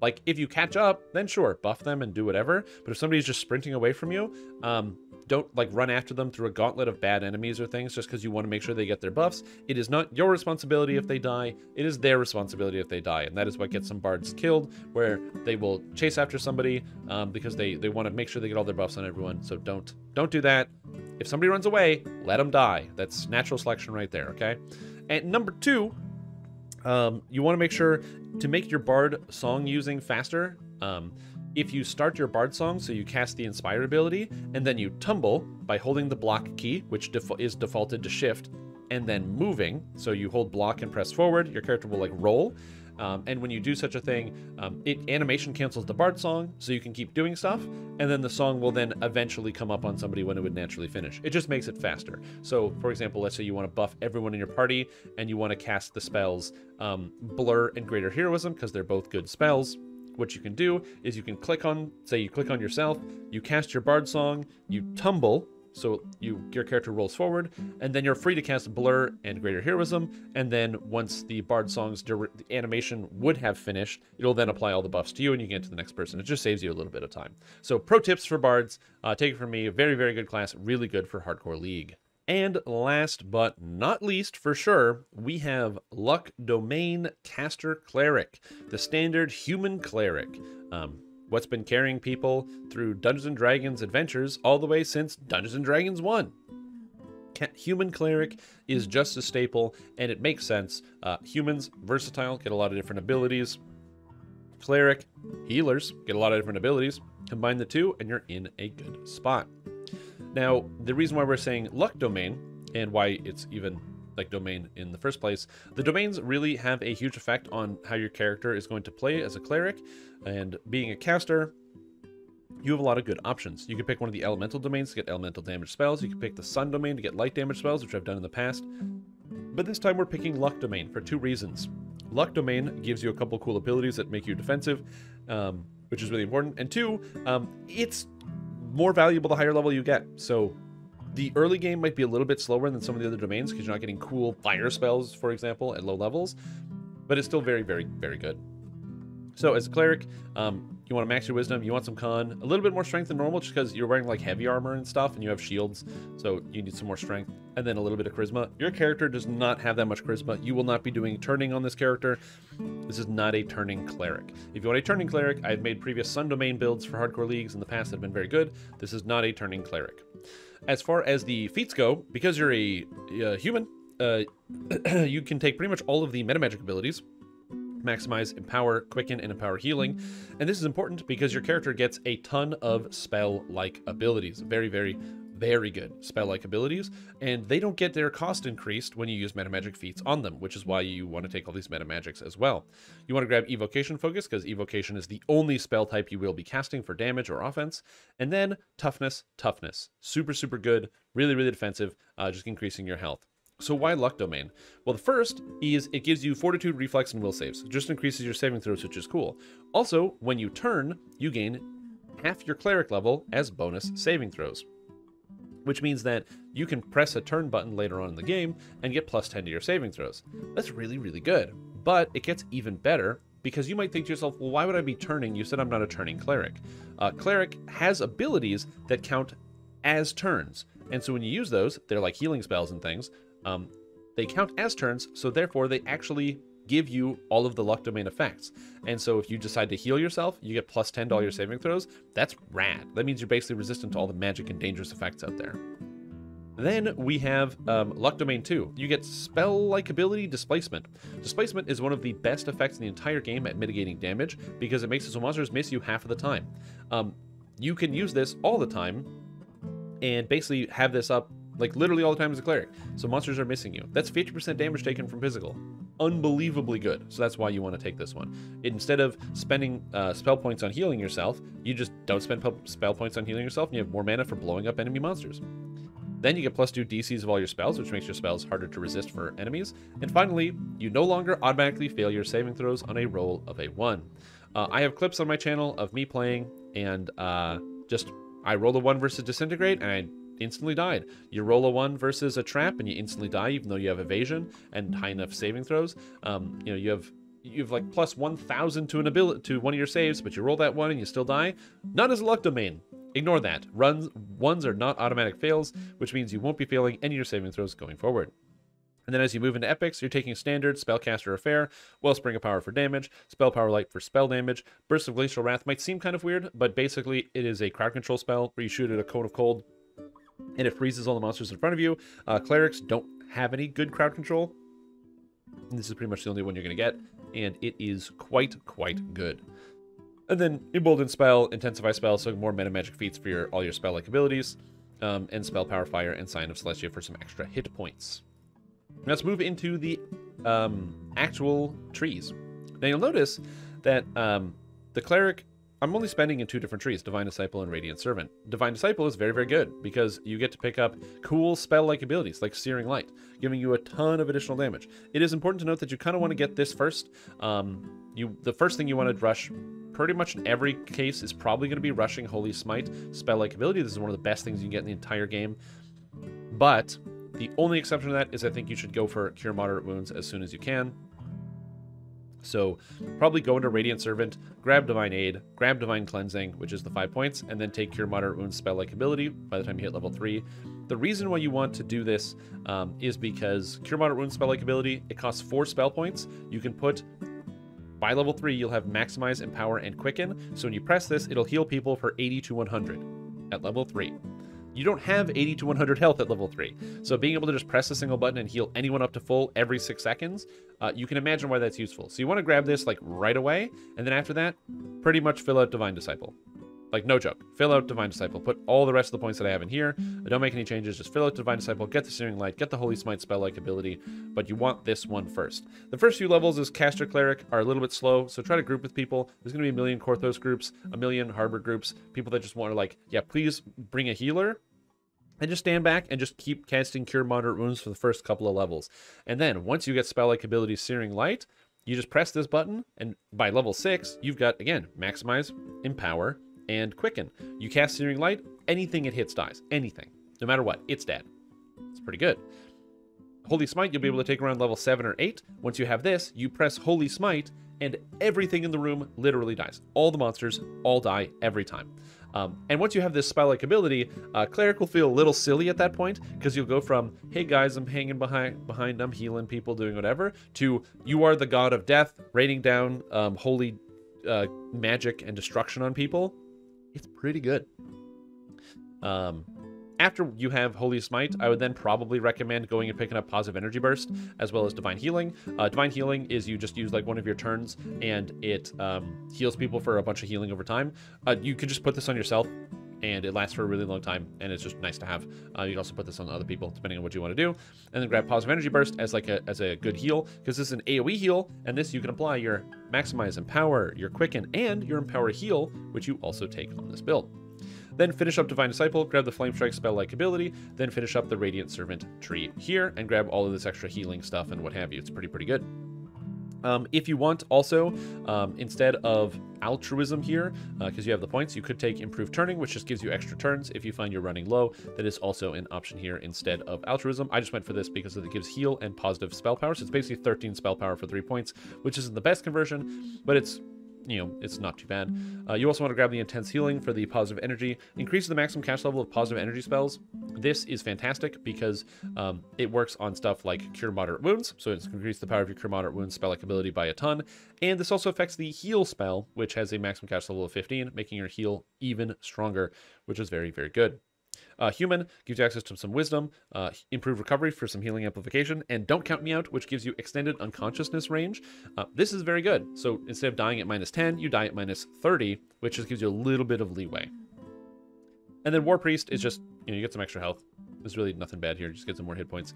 Like if you catch up, then sure, buff them and do whatever. But if somebody's just sprinting away from you, um, don't like run after them through a gauntlet of bad enemies or things just because you want to make sure they get their buffs. It is not your responsibility if they die. It is their responsibility if they die. And that is what gets some bards killed, where they will chase after somebody um, because they, they want to make sure they get all their buffs on everyone. So don't don't do that. If somebody runs away, let them die. That's natural selection right there, okay? And number two, um, you want to make sure to make your bard song using faster. Um, if you start your bard song, so you cast the inspire ability, and then you tumble by holding the block key, which is defaulted to shift, and then moving, so you hold block and press forward, your character will like roll. Um, and when you do such a thing, um, it animation cancels the Bard song, so you can keep doing stuff, and then the song will then eventually come up on somebody when it would naturally finish. It just makes it faster. So, for example, let's say you want to buff everyone in your party, and you want to cast the spells um, Blur and Greater Heroism, because they're both good spells what you can do is you can click on, say you click on yourself, you cast your bard song, you tumble, so you your character rolls forward, and then you're free to cast Blur and Greater Heroism. And then once the Bard Song's the animation would have finished, it'll then apply all the buffs to you, and you get to the next person. It just saves you a little bit of time. So pro tips for bards, uh, take it from me. Very very good class, really good for hardcore league. And last but not least, for sure, we have Luck Domain Caster Cleric, the standard human cleric. Um, what's been carrying people through Dungeons and Dragons adventures all the way since Dungeons and Dragons 1. Human cleric is just a staple, and it makes sense. Uh, humans, versatile, get a lot of different abilities. Cleric, healers, get a lot of different abilities. Combine the two, and you're in a good spot. Now, the reason why we're saying luck domain, and why it's even like domain in the first place. The domains really have a huge effect on how your character is going to play as a cleric, and being a caster, you have a lot of good options. You can pick one of the elemental domains to get elemental damage spells. You can pick the sun domain to get light damage spells, which I've done in the past. But this time we're picking luck domain for two reasons. Luck domain gives you a couple cool abilities that make you defensive, um, which is really important. And two, um, it's more valuable the higher level you get. So the early game might be a little bit slower than some of the other domains because you're not getting cool fire spells, for example, at low levels, but it's still very, very, very good. So as a cleric, um, you want to max your wisdom, you want some con, a little bit more strength than normal just because you're wearing like heavy armor and stuff and you have shields, so you need some more strength, and then a little bit of charisma. Your character does not have that much charisma. You will not be doing turning on this character. This is not a turning cleric. If you want a turning cleric, I've made previous Sun Domain builds for hardcore leagues in the past that have been very good. This is not a turning cleric. As far as the feats go, because you're a, a human, uh, you can take pretty much all of the meta magic abilities, maximize empower, quicken, and empower healing. And this is important because your character gets a ton of spell-like abilities. Very, very, very good spell-like abilities, and they don't get their cost increased when you use meta magic feats on them, which is why you want to take all these meta magics as well. You want to grab evocation focus because evocation is the only spell type you will be casting for damage or offense, and then toughness, toughness, super super good, really really defensive, uh, just increasing your health. So why luck domain? Well, the first is it gives you fortitude, reflex, and will saves. Just increases your saving throws, which is cool. Also, when you turn, you gain half your cleric level as bonus saving throws which means that you can press a turn button later on in the game and get plus 10 to your saving throws. That's really, really good. But it gets even better because you might think to yourself, well, why would I be turning? You said I'm not a turning cleric. Uh, cleric has abilities that count as turns. And so when you use those, they're like healing spells and things. Um, they count as turns, so therefore they actually give you all of the luck domain effects. And so if you decide to heal yourself, you get plus 10 to all your saving throws. That's rad. That means you're basically resistant to all the magic and dangerous effects out there. Then we have um, Luck Domain 2. You get spell-like ability Displacement. Displacement is one of the best effects in the entire game at mitigating damage because it makes it so monsters miss you half of the time. Um, you can use this all the time and basically have this up like literally all the time as a cleric. So monsters are missing you. That's 50% damage taken from physical. Unbelievably good. So that's why you want to take this one. Instead of spending uh, spell points on healing yourself, you just don't spend spell points on healing yourself and you have more mana for blowing up enemy monsters. Then you get plus 2 DCs of all your spells, which makes your spells harder to resist for enemies. And finally, you no longer automatically fail your saving throws on a roll of a 1. Uh, I have clips on my channel of me playing, and uh, just I roll a 1 versus Disintegrate, and I instantly died. You roll a one versus a trap and you instantly die, even though you have evasion and high enough saving throws. Um, you know, you have you have like plus 1000 to an ability to one of your saves, but you roll that one and you still die. Not as a luck domain. Ignore that. Runs ones are not automatic fails, which means you won't be failing any of your saving throws going forward. And then as you move into epics, you're taking standard, spellcaster affair, wellspring of power for damage, spell power light for spell damage. Burst of glacial wrath might seem kind of weird, but basically it is a crowd control spell where you shoot at a cone of cold and it freezes all the monsters in front of you. Uh, clerics don't have any good crowd control. And this is pretty much the only one you're going to get, and it is quite, quite good. And then Embolden Spell, Intensify Spell, so more meta magic feats for your, all your spell-like abilities, um, and Spell Power Fire and Scion of Celestia for some extra hit points. Let's move into the um, actual trees. Now you'll notice that um, the cleric I'm only spending in two different trees, Divine Disciple and Radiant Servant. Divine Disciple is very, very good because you get to pick up cool spell-like abilities like Searing Light, giving you a ton of additional damage. It is important to note that you kind of want to get this first. Um, you The first thing you want to rush pretty much in every case is probably going to be rushing Holy Smite spell-like ability. This is one of the best things you can get in the entire game. But the only exception to that is I think you should go for Cure Moderate Wounds as soon as you can. So probably go into Radiant Servant, grab Divine Aid, grab Divine Cleansing, which is the five points, and then take Cure Moderate Wounds spell-like ability by the time you hit level three. The reason why you want to do this um, is because Cure Moderate Wounds spell-like ability, it costs four spell points. You can put by level 3, you'll have Maximize, Empower, and Quicken. So when you press this, it'll heal people for 80 to 100 at level 3 you don't have 80 to 100 health at level 3. So being able to just press a single button and heal anyone up to full every 6 seconds, uh, you can imagine why that's useful. So you want to grab this like right away, and then after that, pretty much fill out Divine Disciple. Like, no joke. Fill out Divine Disciple. Put all the rest of the points that I have in here. Don't make any changes. Just fill out Divine Disciple, get the Searing Light, get the Holy Smite spell-like ability, but you want this one first. The first few levels as Caster Cleric are a little bit slow, so try to group with people. There's going to be a million Korthos groups, a million Harbor groups, people that just want to, like, yeah, please bring a healer, and just stand back and just keep casting Cure Moderate Wounds for the first couple of levels. And then once you get spell-like ability Searing Light, you just press this button, and by level 6, you've got, again, Maximize, Empower, and Quicken. You cast Searing Light, anything it hits dies. Anything. No matter what, it's dead. It's pretty good. Holy Smite, you'll be able to take around level 7 or 8. Once you have this, you press Holy Smite, and everything in the room literally dies. All the monsters all die every time. Um, and once you have this spell-like ability, uh, Cleric will feel a little silly at that point because you'll go from, hey guys, I'm hanging behind, behind, I'm healing people, doing whatever, to you are the god of death, raining down um, holy uh, magic and destruction on people. It's pretty good. Um, after you have Holy Smite, I would then probably recommend going and picking up Positive Energy Burst as well as Divine Healing. Uh, Divine Healing is you just use like one of your turns and it um, heals people for a bunch of healing over time. Uh, you could just put this on yourself and it lasts for a really long time and it's just nice to have uh, you can also put this on other people depending on what you want to do and then grab positive energy burst as like a as a good heal because this is an aoe heal and this you can apply your maximize empower your quicken and your empower heal which you also take on this build then finish up Divine Disciple, grab the Flame Strike spell-like ability, then finish up the Radiant Servant tree here, and grab all of this extra healing stuff and what have you. It's pretty, pretty good. Um, if you want also, um, instead of altruism here, because uh, you have the points, you could take improved turning, which just gives you extra turns if you find you're running low. That is also an option here instead of altruism. I just went for this because it gives heal and positive spell power. So it's basically 13 spell power for three points, which isn't the best conversion, but it's you know, it's not too bad. Uh, you also want to grab the Intense Healing for the positive energy. Increases the maximum cash level of positive energy spells. This is fantastic because um, it works on stuff like Cure Moderate Wounds, so it's increase the power of your Cure Moderate Wounds spell-like ability by a ton. And this also affects the Heal spell, which has a maximum cash level of 15, making your heal even stronger, which is very, very good. Uh, human gives you access to some wisdom, uh, improved recovery for some healing amplification, and don't count me out, which gives you extended unconsciousness range. Uh, this is very good. So instead of dying at minus 10, you die at minus 30, which just gives you a little bit of leeway. And then War Priest is just, you know, you get some extra health. There's really nothing bad here, just get some more hit points.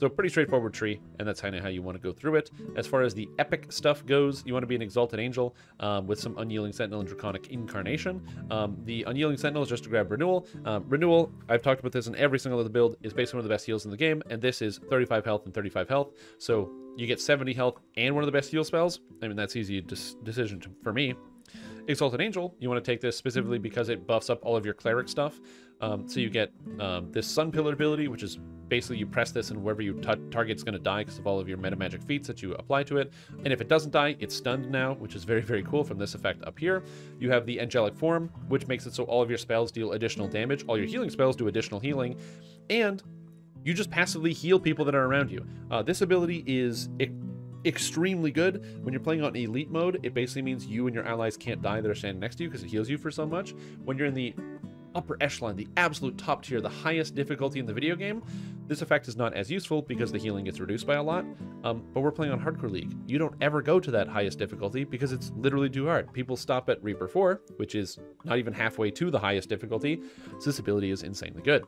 So pretty straightforward tree, and that's kind of how you want to go through it. As far as the epic stuff goes, you want to be an Exalted Angel um, with some Unyielding Sentinel and Draconic Incarnation. Um, the Unyielding Sentinel is just to grab Renewal. Um, Renewal, I've talked about this in every single other build, is basically one of the best heals in the game, and this is 35 health and 35 health. So you get 70 health and one of the best heal spells. I mean, that's easy decision to, for me. Exalted Angel, you want to take this specifically because it buffs up all of your cleric stuff. Um, so you get um, this Sun Pillar ability, which is basically you press this and wherever you target's going to die because of all of your meta magic feats that you apply to it. And if it doesn't die, it's stunned now, which is very, very cool from this effect up here. You have the Angelic Form, which makes it so all of your spells deal additional damage. All your healing spells do additional healing. And you just passively heal people that are around you. Uh, this ability is extremely good. When you're playing on elite mode, it basically means you and your allies can't die that are standing next to you because it heals you for so much. When you're in the upper echelon, the absolute top tier, the highest difficulty in the video game, this effect is not as useful because the healing gets reduced by a lot. Um, but we're playing on Hardcore League. You don't ever go to that highest difficulty because it's literally too hard. People stop at Reaper 4, which is not even halfway to the highest difficulty, so this ability is insanely good.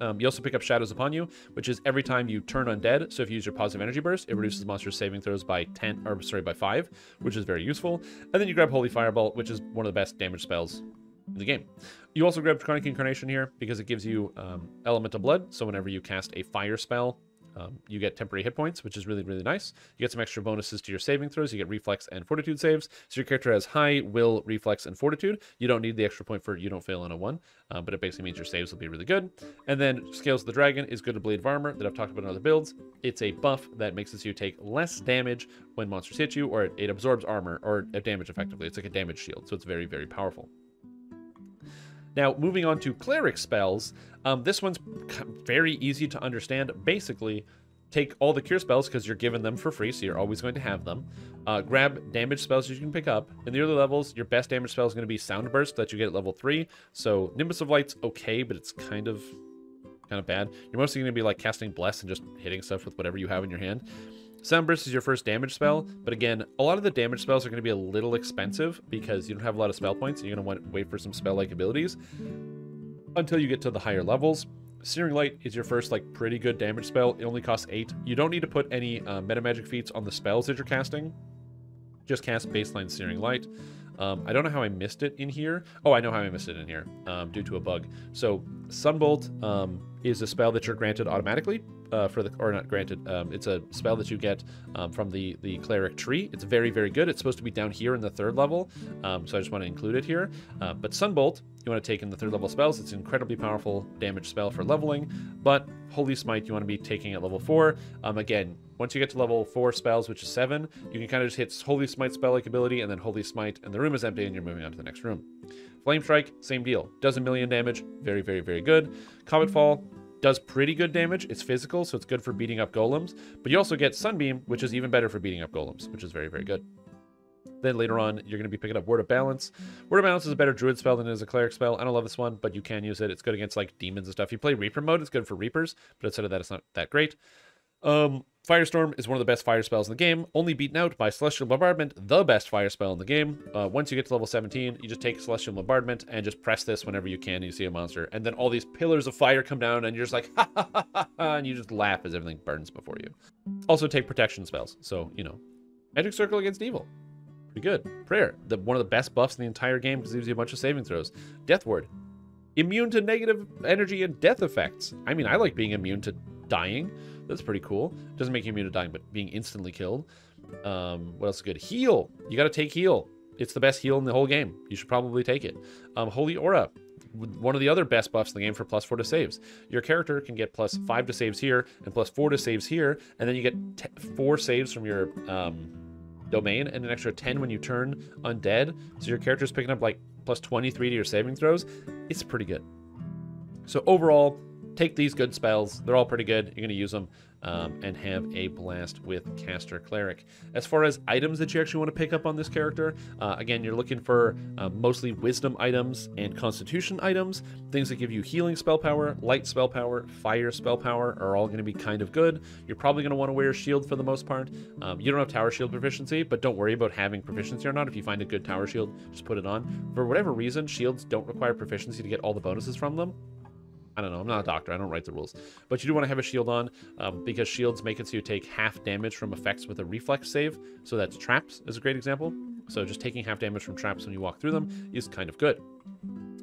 Um, you also pick up Shadows Upon You, which is every time you turn undead. So if you use your positive energy burst, it reduces monster saving throws by 10, or sorry, by 5, which is very useful. And then you grab Holy Fireball, which is one of the best damage spells in the game. You also grab Draconic Incarnation here because it gives you um, Elemental Blood. So whenever you cast a fire spell, um, you get temporary hit points, which is really, really nice. You get some extra bonuses to your saving throws. You get reflex and fortitude saves. So your character has high will, reflex, and fortitude. You don't need the extra point for you don't fail on a one, uh, but it basically means your saves will be really good. And then Scales of the Dragon is good to Blade of Armor that I've talked about in other builds. It's a buff that makes it so you take less damage when monsters hit you, or it, it absorbs armor or damage effectively. It's like a damage shield, so it's very, very powerful. Now, moving on to cleric spells, um, this one's very easy to understand. Basically, take all the cure spells because you're given them for free, so you're always going to have them. Uh, grab damage spells you can pick up. In the early levels, your best damage spell is going to be Soundburst that you get at level 3. So Nimbus of Light's okay, but it's kind of kind of bad. You're mostly going to be like casting Bless and just hitting stuff with whatever you have in your hand. Soundburst is your first damage spell, but again, a lot of the damage spells are going to be a little expensive because you don't have a lot of spell points, and you're going to want to wait for some spell-like abilities until you get to the higher levels. Searing Light is your first, like, pretty good damage spell. It only costs 8. You don't need to put any uh, meta magic feats on the spells that you're casting. Just cast baseline Searing Light. Um, I don't know how I missed it in here. Oh, I know how I missed it in here, um, due to a bug. So, Sunbolt um, is a spell that you're granted automatically uh, for the or not granted. Um, it's a spell that you get um, from the the cleric tree. It's very very good. It's supposed to be down here in the third level, um, so I just want to include it here. Uh, but Sunbolt, you want to take in the third level spells. It's an incredibly powerful damage spell for leveling. But Holy Smite, you want to be taking at level four. Um, again, once you get to level four spells, which is seven, you can kind of just hit Holy Smite spell like ability, and then Holy Smite, and the room is empty, and you're moving on to the next room. Flame Strike, same deal. Does a million damage. Very, very, very good. Comet Fall, does pretty good damage. It's physical, so it's good for beating up golems. But you also get Sunbeam, which is even better for beating up golems, which is very, very good. Then later on, you're going to be picking up Word of Balance. Word of Balance is a better druid spell than it is a cleric spell. I don't love this one, but you can use it. It's good against like demons and stuff. If You play Reaper mode, it's good for Reapers, but instead of that, it's not that great. Um, Firestorm is one of the best fire spells in the game, only beaten out by Celestial Bombardment, the best fire spell in the game. Uh, once you get to level 17, you just take Celestial Bombardment and just press this whenever you can and you see a monster. And then all these pillars of fire come down and you're just like, ha ha ha ha, ha and you just laugh as everything burns before you. Also take protection spells, so, you know, Magic Circle against evil. Pretty good. Prayer, the, one of the best buffs in the entire game because it gives you a bunch of saving throws. Death Ward, immune to negative energy and death effects. I mean, I like being immune to dying. That's pretty cool. Doesn't make you immune to dying, but being instantly killed. Um, what else is good? Heal. You got to take heal. It's the best heal in the whole game. You should probably take it. Um, Holy Aura. One of the other best buffs in the game for plus four to saves. Your character can get plus five to saves here and plus four to saves here, and then you get four saves from your um, domain and an extra 10 when you turn undead. So your character's picking up like plus 23 to your saving throws. It's pretty good. So overall, take these good spells. They're all pretty good. You're going to use them um, and have a blast with Caster Cleric. As far as items that you actually want to pick up on this character, uh, again, you're looking for uh, mostly Wisdom items and Constitution items. Things that give you healing spell power, light spell power, fire spell power are all going to be kind of good. You're probably going to want to wear a shield for the most part. Um, you don't have tower shield proficiency, but don't worry about having proficiency or not. If you find a good tower shield, just put it on. For whatever reason, shields don't require proficiency to get all the bonuses from them. I don't know. I'm not a doctor. I don't write the rules. But you do want to have a shield on um, because shields make it so you take half damage from effects with a reflex save. So that's traps is a great example. So just taking half damage from traps when you walk through them is kind of good.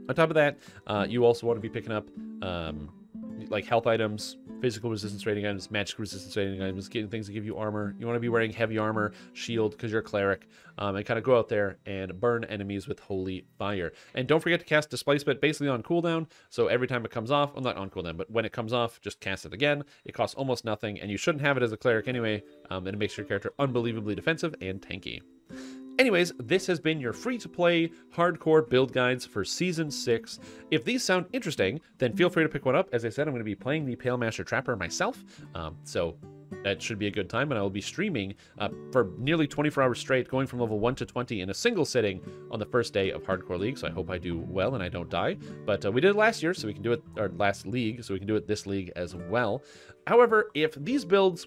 On top of that, uh, you also want to be picking up um, like health items, physical resistance rating items, magic resistance rating items, getting things that give you armor. You want to be wearing heavy armor, shield because you're a cleric, um, and kind of go out there and burn enemies with holy fire. And don't forget to cast displacement basically on cooldown. So every time it comes off, well, not on cooldown, but when it comes off, just cast it again. It costs almost nothing, and you shouldn't have it as a cleric anyway. Um, and it makes your character unbelievably defensive and tanky. Anyways, this has been your free-to-play hardcore build guides for Season 6. If these sound interesting, then feel free to pick one up. As I said, I'm going to be playing the Pale Master Trapper myself, um, so that should be a good time, and I will be streaming uh, for nearly 24 hours straight, going from level 1 to 20 in a single sitting on the first day of Hardcore League, so I hope I do well and I don't die. But uh, we did it last year, so we can do it, our last league, so we can do it this league as well. However, if these builds,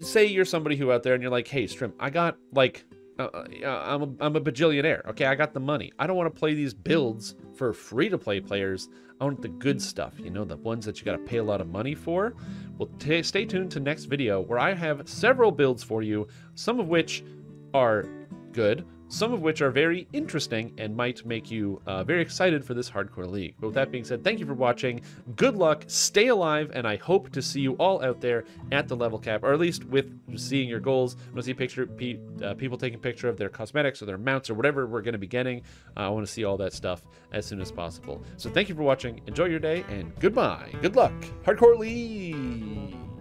say you're somebody who out there and you're like, hey, Strim, I got, like, uh, I'm, a, I'm a bajillionaire. Okay, I got the money. I don't want to play these builds for free to play players. I want the good stuff, you know, the ones that you got to pay a lot of money for. Well, t- stay tuned to next video where I have several builds for you, some of which are good, some of which are very interesting and might make you uh, very excited for this hardcore league. But with that being said, thank you for watching. Good luck, stay alive, and I hope to see you all out there at the level cap, or at least with seeing your goals. I want to see picture pe uh, people taking picture of their cosmetics or their mounts or whatever we're going to be getting. Uh, I want to see all that stuff as soon as possible. So thank you for watching. Enjoy your day, and goodbye. Good luck, hardcore league.